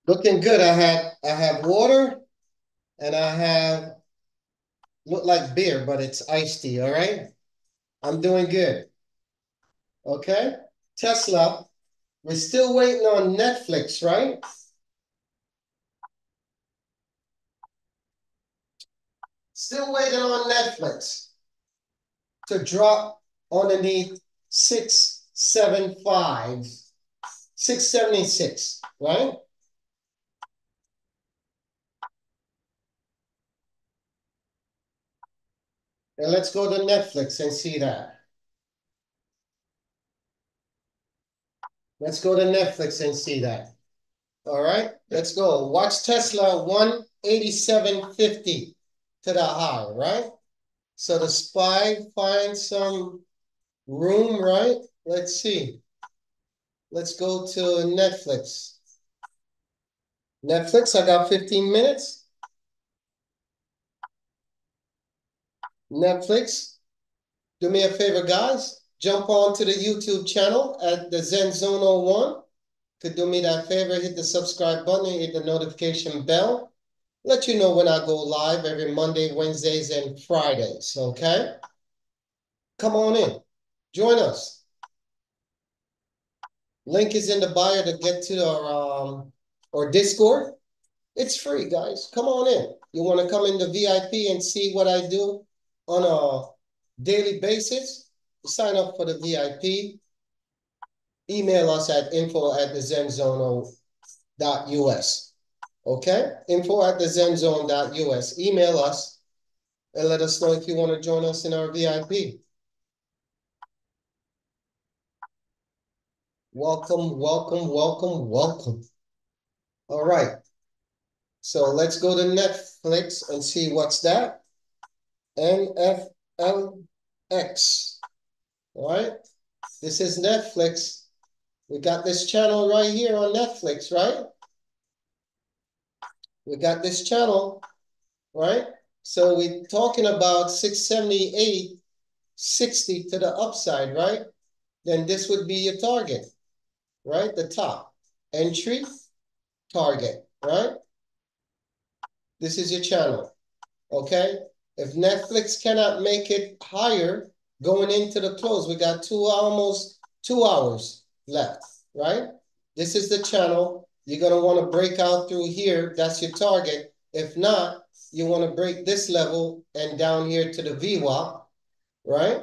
Looking good. I had I have water and I have look like beer, but it's iced tea, all right? I'm doing good. Okay? Tesla, we're still waiting on Netflix, right? Still waiting on Netflix to drop underneath 675 676, right? And let's go to Netflix and see that. Let's go to Netflix and see that. All right, let's go. Watch Tesla 187.50 to the high, right? So the SPY finds some room, right? Let's see. Let's go to Netflix. Netflix, I got 15 minutes. Netflix, do me a favor, guys. Jump on to the YouTube channel at the Zen Zone 01. Could do me that favor, hit the subscribe button, hit the notification bell. Let you know when I go live every Monday, Wednesdays, and Fridays, okay? Come on in. Join us. Link is in the bio to get to our um our Discord. It's free, guys. Come on in. You want to come into VIP and see what I do on a daily basis? Sign up for the VIP. Email us at info at the zenzone.us. Okay? Info at the zenzone.us. Email us and let us know if you want to join us in our VIP. Welcome, welcome, welcome, welcome. All right. So let's go to Netflix and see what's that. NFLX. All right. This is Netflix. We got this channel right here on Netflix, right? We got this channel, right? So we're talking about 678, 60 to the upside, right? Then this would be your target right? The top. Entry, target, right? This is your channel, okay? If Netflix cannot make it higher going into the close, we got two almost two hours left, right? This is the channel. You're going to want to break out through here. That's your target. If not, you want to break this level and down here to the VWAP, right?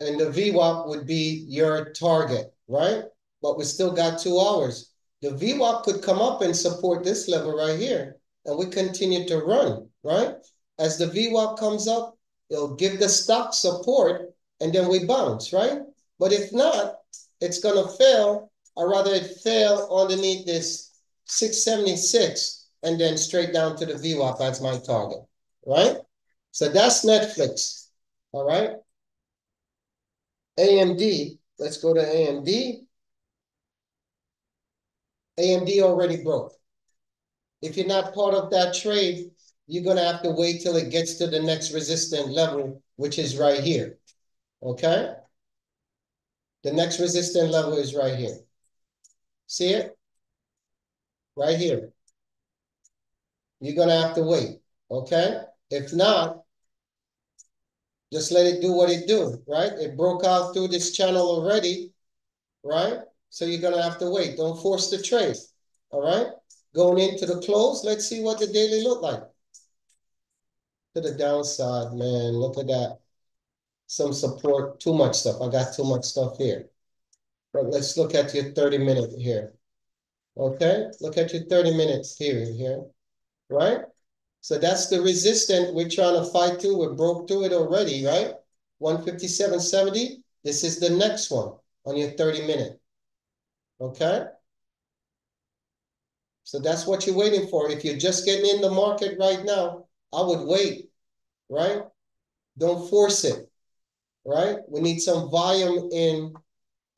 And the VWAP would be your target, right? But we still got two hours. The VWAP could come up and support this level right here, and we continue to run, right? As the VWAP comes up, it'll give the stock support, and then we bounce, right? But if not, it's gonna fail, or rather it fail underneath this 676, and then straight down to the VWAP as my target, right? So that's Netflix, all right? AMD, let's go to AMD. AMD already broke. If you're not part of that trade, you're going to have to wait till it gets to the next resistant level, which is right here. Okay? The next resistant level is right here. See it? Right here. You're going to have to wait. Okay? If not, just let it do what it do, right? It broke out through this channel already, right? So you're to have to wait. Don't force the trade, all right? Going into the close, let's see what the daily look like. To the downside, man, look at that. Some support, too much stuff. I got too much stuff here. But let's look at your 30 minute here. Okay, look at your 30 minutes period here, right? So that's the resistance we're trying to fight to. We broke through it already, right? 157.70. This is the next one on your 30 minute. Okay? So that's what you're waiting for. If you're just getting in the market right now, I would wait, right? Don't force it, right? We need some volume in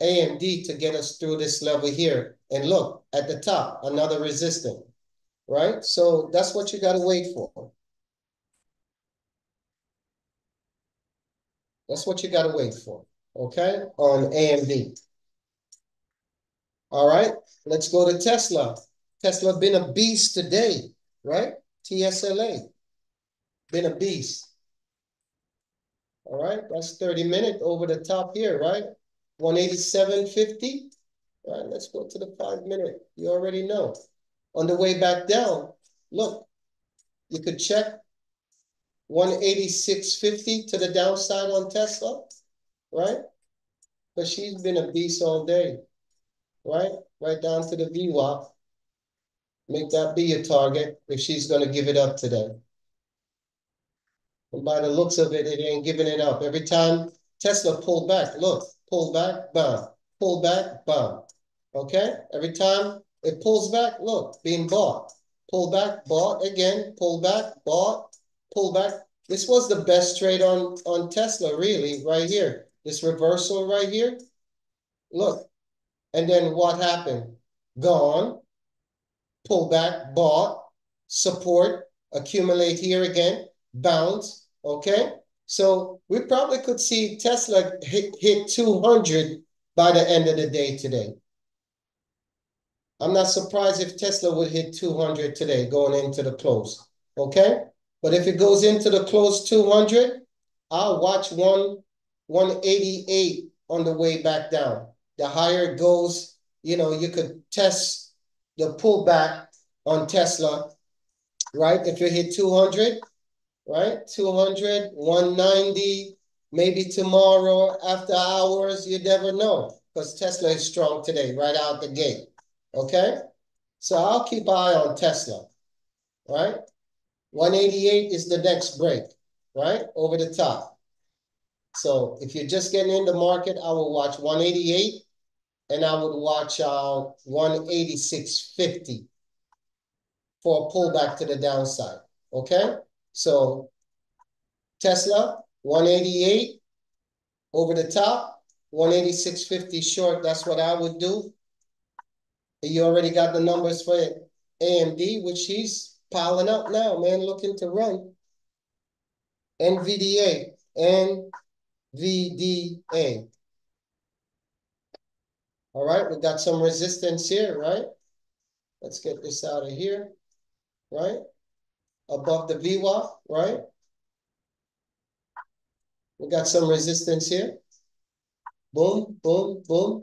AMD to get us through this level here. And look, at the top, another resistance right? So that's what you got to wait for. That's what you got to wait for, okay, on AMD. All right, let's go to Tesla. Tesla been a beast today, right? TSLA, been a beast. All right, that's 30 minute over the top here, right? 187.50. All right, let's go to the five minute. You already know on the way back down, look, you could check 186.50 to the downside on Tesla, right? But she's been a beast all day, right? Right down to the VWAP. Make that be your target if she's going to give it up today. And by the looks of it, it ain't giving it up. Every time Tesla pulled back, look, pull back, bam, pull back, bam. Okay? Every time it pulls back, look, being bought. Pull back, bought again, pull back, bought, pull back. This was the best trade on, on Tesla, really, right here. This reversal right here. Look. And then what happened? Gone, pull back, bought, support, accumulate here again, bounce, okay? So we probably could see Tesla hit, hit 200 by the end of the day today. I'm not surprised if Tesla would hit 200 today going into the close. Okay? But if it goes into the close 200, I'll watch one 188 on the way back down. The higher it goes, you know, you could test the pullback on Tesla, right? If you hit 200, right? 200, 190, maybe tomorrow after hours, you never know because Tesla is strong today, right out the gate. Okay? So I'll keep eye on Tesla, right? 188 is the next break, right? Over the top. So if you're just getting in the market, I will watch 188 and I would watch uh 186.50 for a pullback to the downside. Okay, so Tesla 188 over the top, 186.50 short. That's what I would do. You already got the numbers for AMD, which he's piling up now, man, looking to run. NVDA, NVDA. All right, we got some resistance here, right? Let's get this out of here, right? Above the VWAP, right? We got some resistance here. Boom, boom, boom.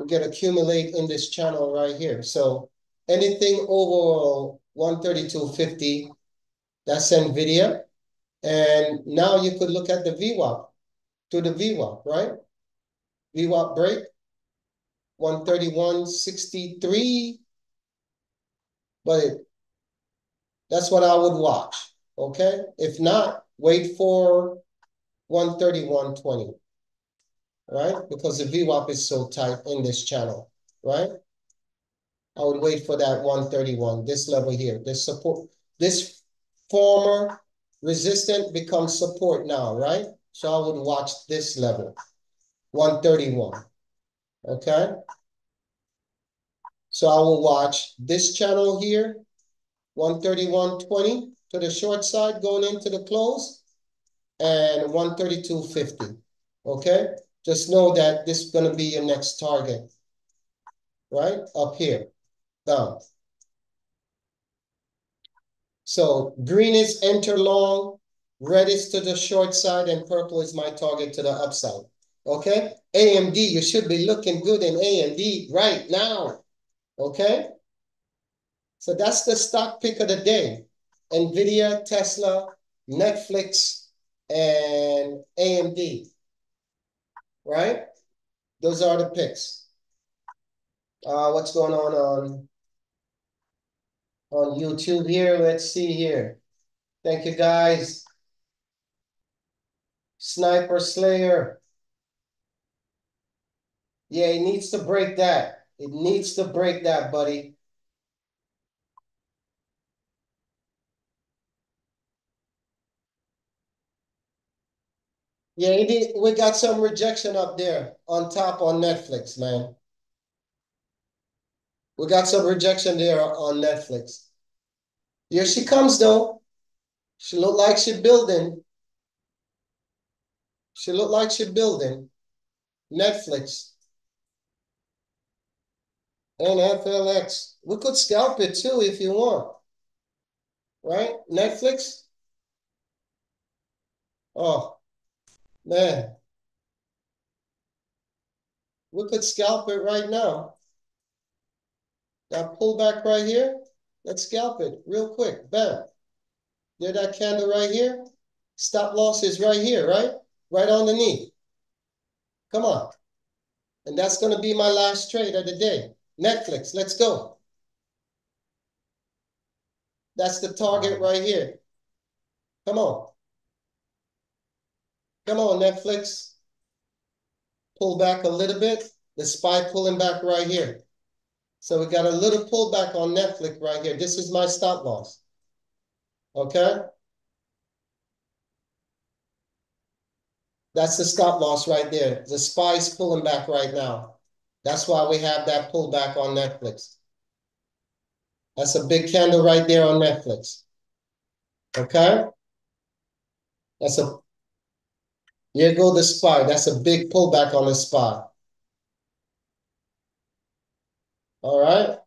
We get accumulate in this channel right here. So anything over 132.50, that's NVIDIA. And now you could look at the VWAP, to the VWAP, right? VWAP break, 131.63. But it, that's what I would watch, okay? If not, wait for 131.20, right? Because the VWAP is so tight in this channel, right? I would wait for that 131, this level here, this support, this former resistant becomes support now, right? So I would watch this level, 131, okay? So I will watch this channel here, 131.20 to the short side going into the close and 132.50, okay? Just know that this is gonna be your next target, right? Up here, down. So green is enter long, red is to the short side, and purple is my target to the upside. Okay? AMD, you should be looking good in AMD right now. Okay? So that's the stock pick of the day. NVIDIA, Tesla, Netflix, and AMD. Right? Those are the picks. Uh, what's going on on, on YouTube here? Let's see here. Thank you, guys. Sniper Slayer. Yeah, it needs to break that. It needs to break that, buddy. Yeah, we got some rejection up there on top on Netflix, man. We got some rejection there on Netflix. Here she comes, though. She look like she building. She look like she building. Netflix. NFLX. We could scalp it too if you want. Right? Netflix. Oh, man. We could scalp it right now. That pullback right here. Let's scalp it real quick. Bam. There that candle right here. Stop loss is right here, right? Right on the knee. Come on. And that's going to be my last trade of the day. Netflix, let's go. That's the target right here. Come on. Come on, Netflix. Pull back a little bit. The SPY pulling back right here. So we got a little pullback on Netflix right here. This is my stop loss. Okay? That's the stop loss right there. The SPY's pulling back right now. That's why we have that pullback on Netflix. That's a big candle right there on Netflix. Okay? That's a, here go the SPY. That's a big pullback on the SPY. All right?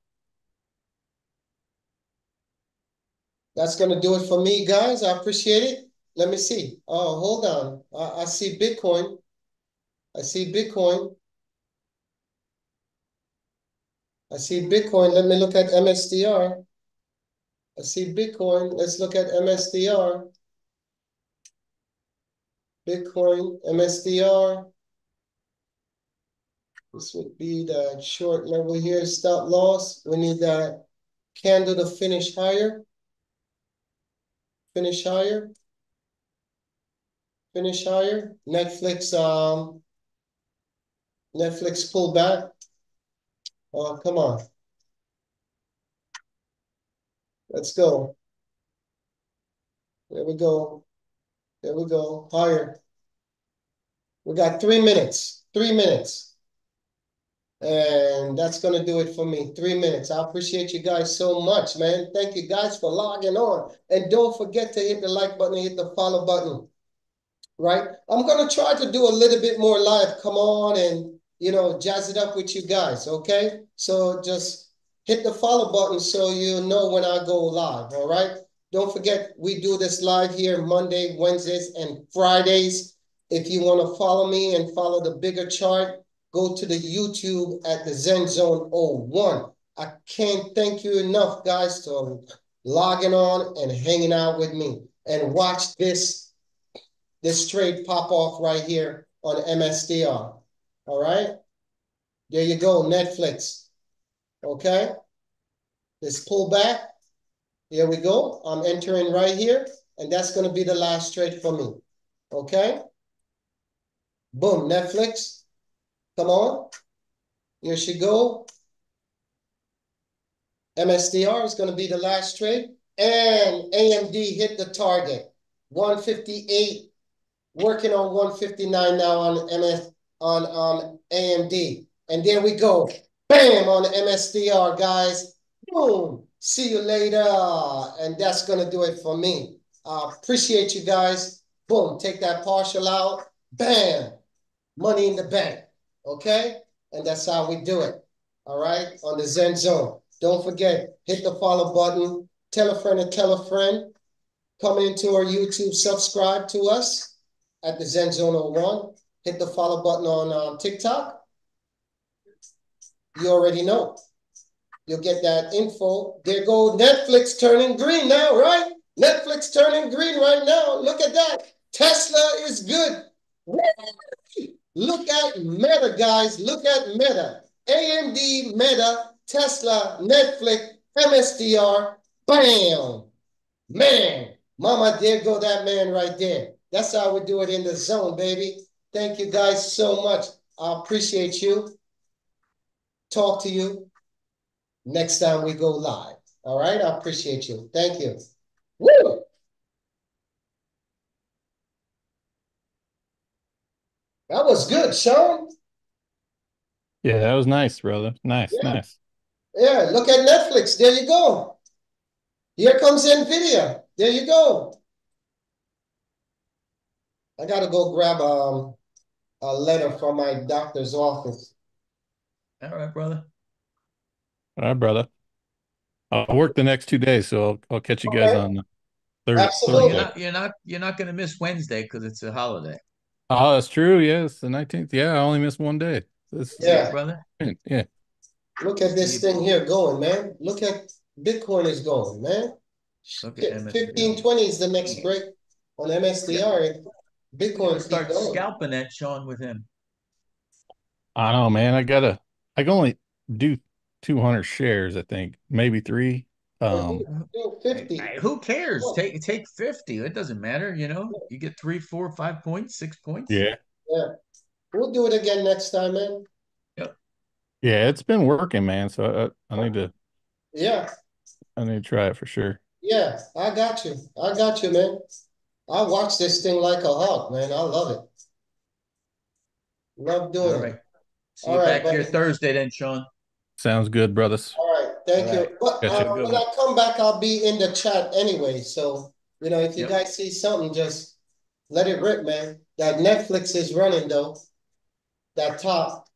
That's going to do it for me, guys. I appreciate it. Let me see. Oh, hold on. I, I see Bitcoin. I see Bitcoin. I see Bitcoin. Let me look at MSTR. I see Bitcoin. Let's look at MSTR. Bitcoin, MSTR. This would be the short level here, stop loss. We need that candle to finish higher. Finish higher. finish higher. Netflix, um, Netflix pulled back. Oh, come on. Let's go. There we go. There we go. Higher. We got three minutes. Three minutes. And that's going to do it for me. Three minutes. I appreciate you guys so much, man. Thank you guys for logging on. And don't forget to hit the like button and hit the follow button. Right? I'm going to try to do a little bit more live. Come on and, you know, jazz it up with you guys. Okay? So just hit the follow button so you know when I go live. All right? Don't forget, we do this live here Monday, Wednesdays, and Fridays. If you want to follow me and follow the bigger chart, go to the YouTube at the Zen Zone 01. I can't thank you enough, guys, for logging on and hanging out with me. And watch this, this trade pop off right here on MSTR. All right? There you go, Netflix. Okay? This pullback. Here we go. I'm entering right here. And that's going to be the last trade for me. Okay? Boom, Netflix. Come on. Here she go. MSTR is going to be the last trade. And AMD hit the target. 158. Working on 159 now on MS on um, AMD. And there we go. Bam on MSTR, guys. Boom. See you later. And that's going to do it for me. Uh, appreciate you guys. Boom. Take that partial out. Bam. Money in the bank. Okay? And that's how we do it. All right? On the Zen Zone. Don't forget, hit the follow button. Tell a friend and tell a friend. Come into our YouTube, subscribe to us at the Zen Zone 01. Hit the follow button on um, TikTok. You already know. You'll get that info. There go Netflix turning green now, right? Netflix turning green right now. Look at that. Tesla is good. Look at Meta, guys. Look at Meta. AMD, Meta, Tesla, Netflix, MSTR. Bam. Man. Mama, there go that man right there. That's how we do it in the zone, baby. Thank you guys so much. I appreciate you. Talk to you next time we go live. All right? I appreciate you. Thank you. Woo! That was good, Sean. Yeah, that was nice, brother. Nice, Yeah. nice. Yeah, look at Netflix. There you go. Here comes NVIDIA. There you go. I gotta go grab um a letter from my doctor's office. All right, brother. All right, brother. I'll work the next two days, so I'll, I'll catch you guys Okay. on Thurs- Absolutely. You're Thursday. not you're not you're not gonna miss Wednesday because it's a holiday. Oh, that's true. Yes, the 19th. Yeah, I only missed one day. This Yeah. brother. yeah. Look at this thing here going, man. Look at Bitcoin is going, man. Look at MSTR. Fifteen twenty is the next break on MSTR. Bitcoin keep Start going. scalping that Sean with him. I know, man. I gotta. I can only do 200 shares. I think maybe three. Um, Do Fifty. Who cares? Take take fifty. It doesn't matter. You know, you get three, four, five points, six points. yeah, Yeah. We'll do it again next time, man. yeah. Yeah, it's been working, man. So I, I need to. Yeah. I need to try it for sure. Yeah, I got you. I got you, man. I watch this thing like a hawk, man. I love it. Love doing All it. See All you right, back here. Thursday then, Sean. Sounds good, brothers. All right, thank All you. right. But Catch you. uh, when one. I come back, I'll be in the chat anyway. So, you know, if you Yep. guys see something, just let it rip, man. That Netflix is running though. That top.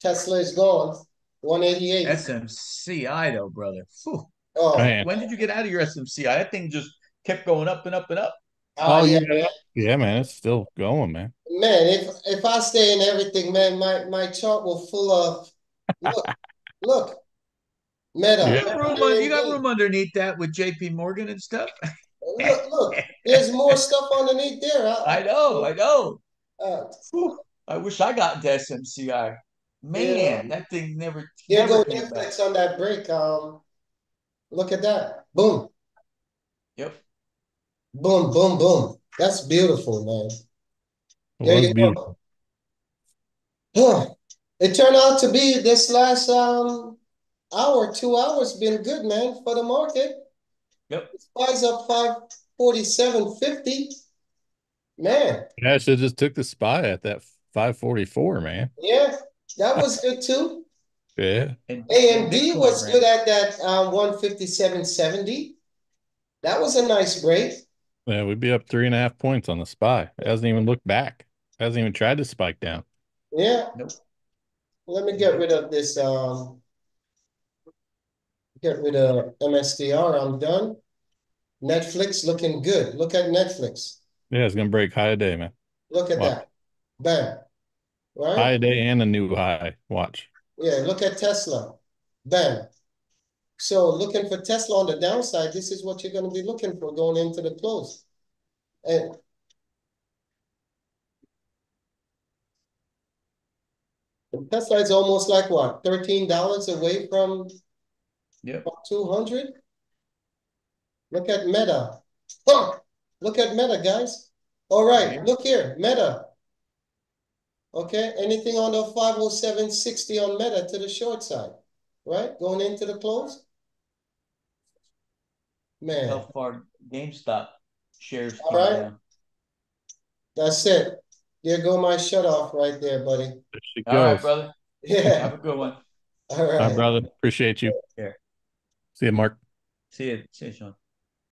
Tesla is gone. 188. SMCI though, brother. Whew. Oh, Man. When did you get out of your SMCI? That thing just kept going up and up and up. ah, Oh, yeah, yeah. Yeah, man. It's still going, man. Man, if if I stay in everything, man, my my chart will full of look, look, Meta. You got room, un- you got room underneath that with JP Morgan and stuff. Look, look, there's more stuff underneath there. I know, I know. Uh, Whew. I wish I got into SMCI. Man, that thing never, there never go came back. Netflix on that break. Um, look at that. Boom, Yep. boom, boom, boom. That's beautiful, man. There was you beautiful. go. It turned out to be this last um hour, two hours been good, man, for the market. Yep. Spies up five forty-seven fifty. Man, Yeah, I should just took the spy at that five forty four, man. yeah, that was good too. Yeah. And AMD was ran. good at that um one fifty-seven seventy. That was a nice break. Yeah, we'd be up three and a half points on the spy. It hasn't even looked back. Hasn't even tried to spike down. Yeah. Nope. Let me get rid of this um. Get rid of MSTR, I'm done. Netflix looking good. Look at Netflix. Yeah, it's gonna break high a day, man. Look at Wow. that. Bam. Right? High a day and a new high. Watch. Yeah, look at Tesla. Bam. So looking for Tesla on the downside, this is what you're gonna be looking for going into the close. And Tesla is almost like what, thirteen dollars away from two hundred? Look at Meta. Huh, look at Meta, guys. All right, Yeah. look here, Meta. Okay, anything on the five oh seven sixty on Meta to the short side, right? Going into the close? Man, How far GameStop shares All right. down. that's it. There go my shut off right there, buddy. There she All right, goes. brother. Yeah. Have a good one. all Bye, right. brother. Appreciate you. Yeah. See you, Mark. See you. See you, Sean.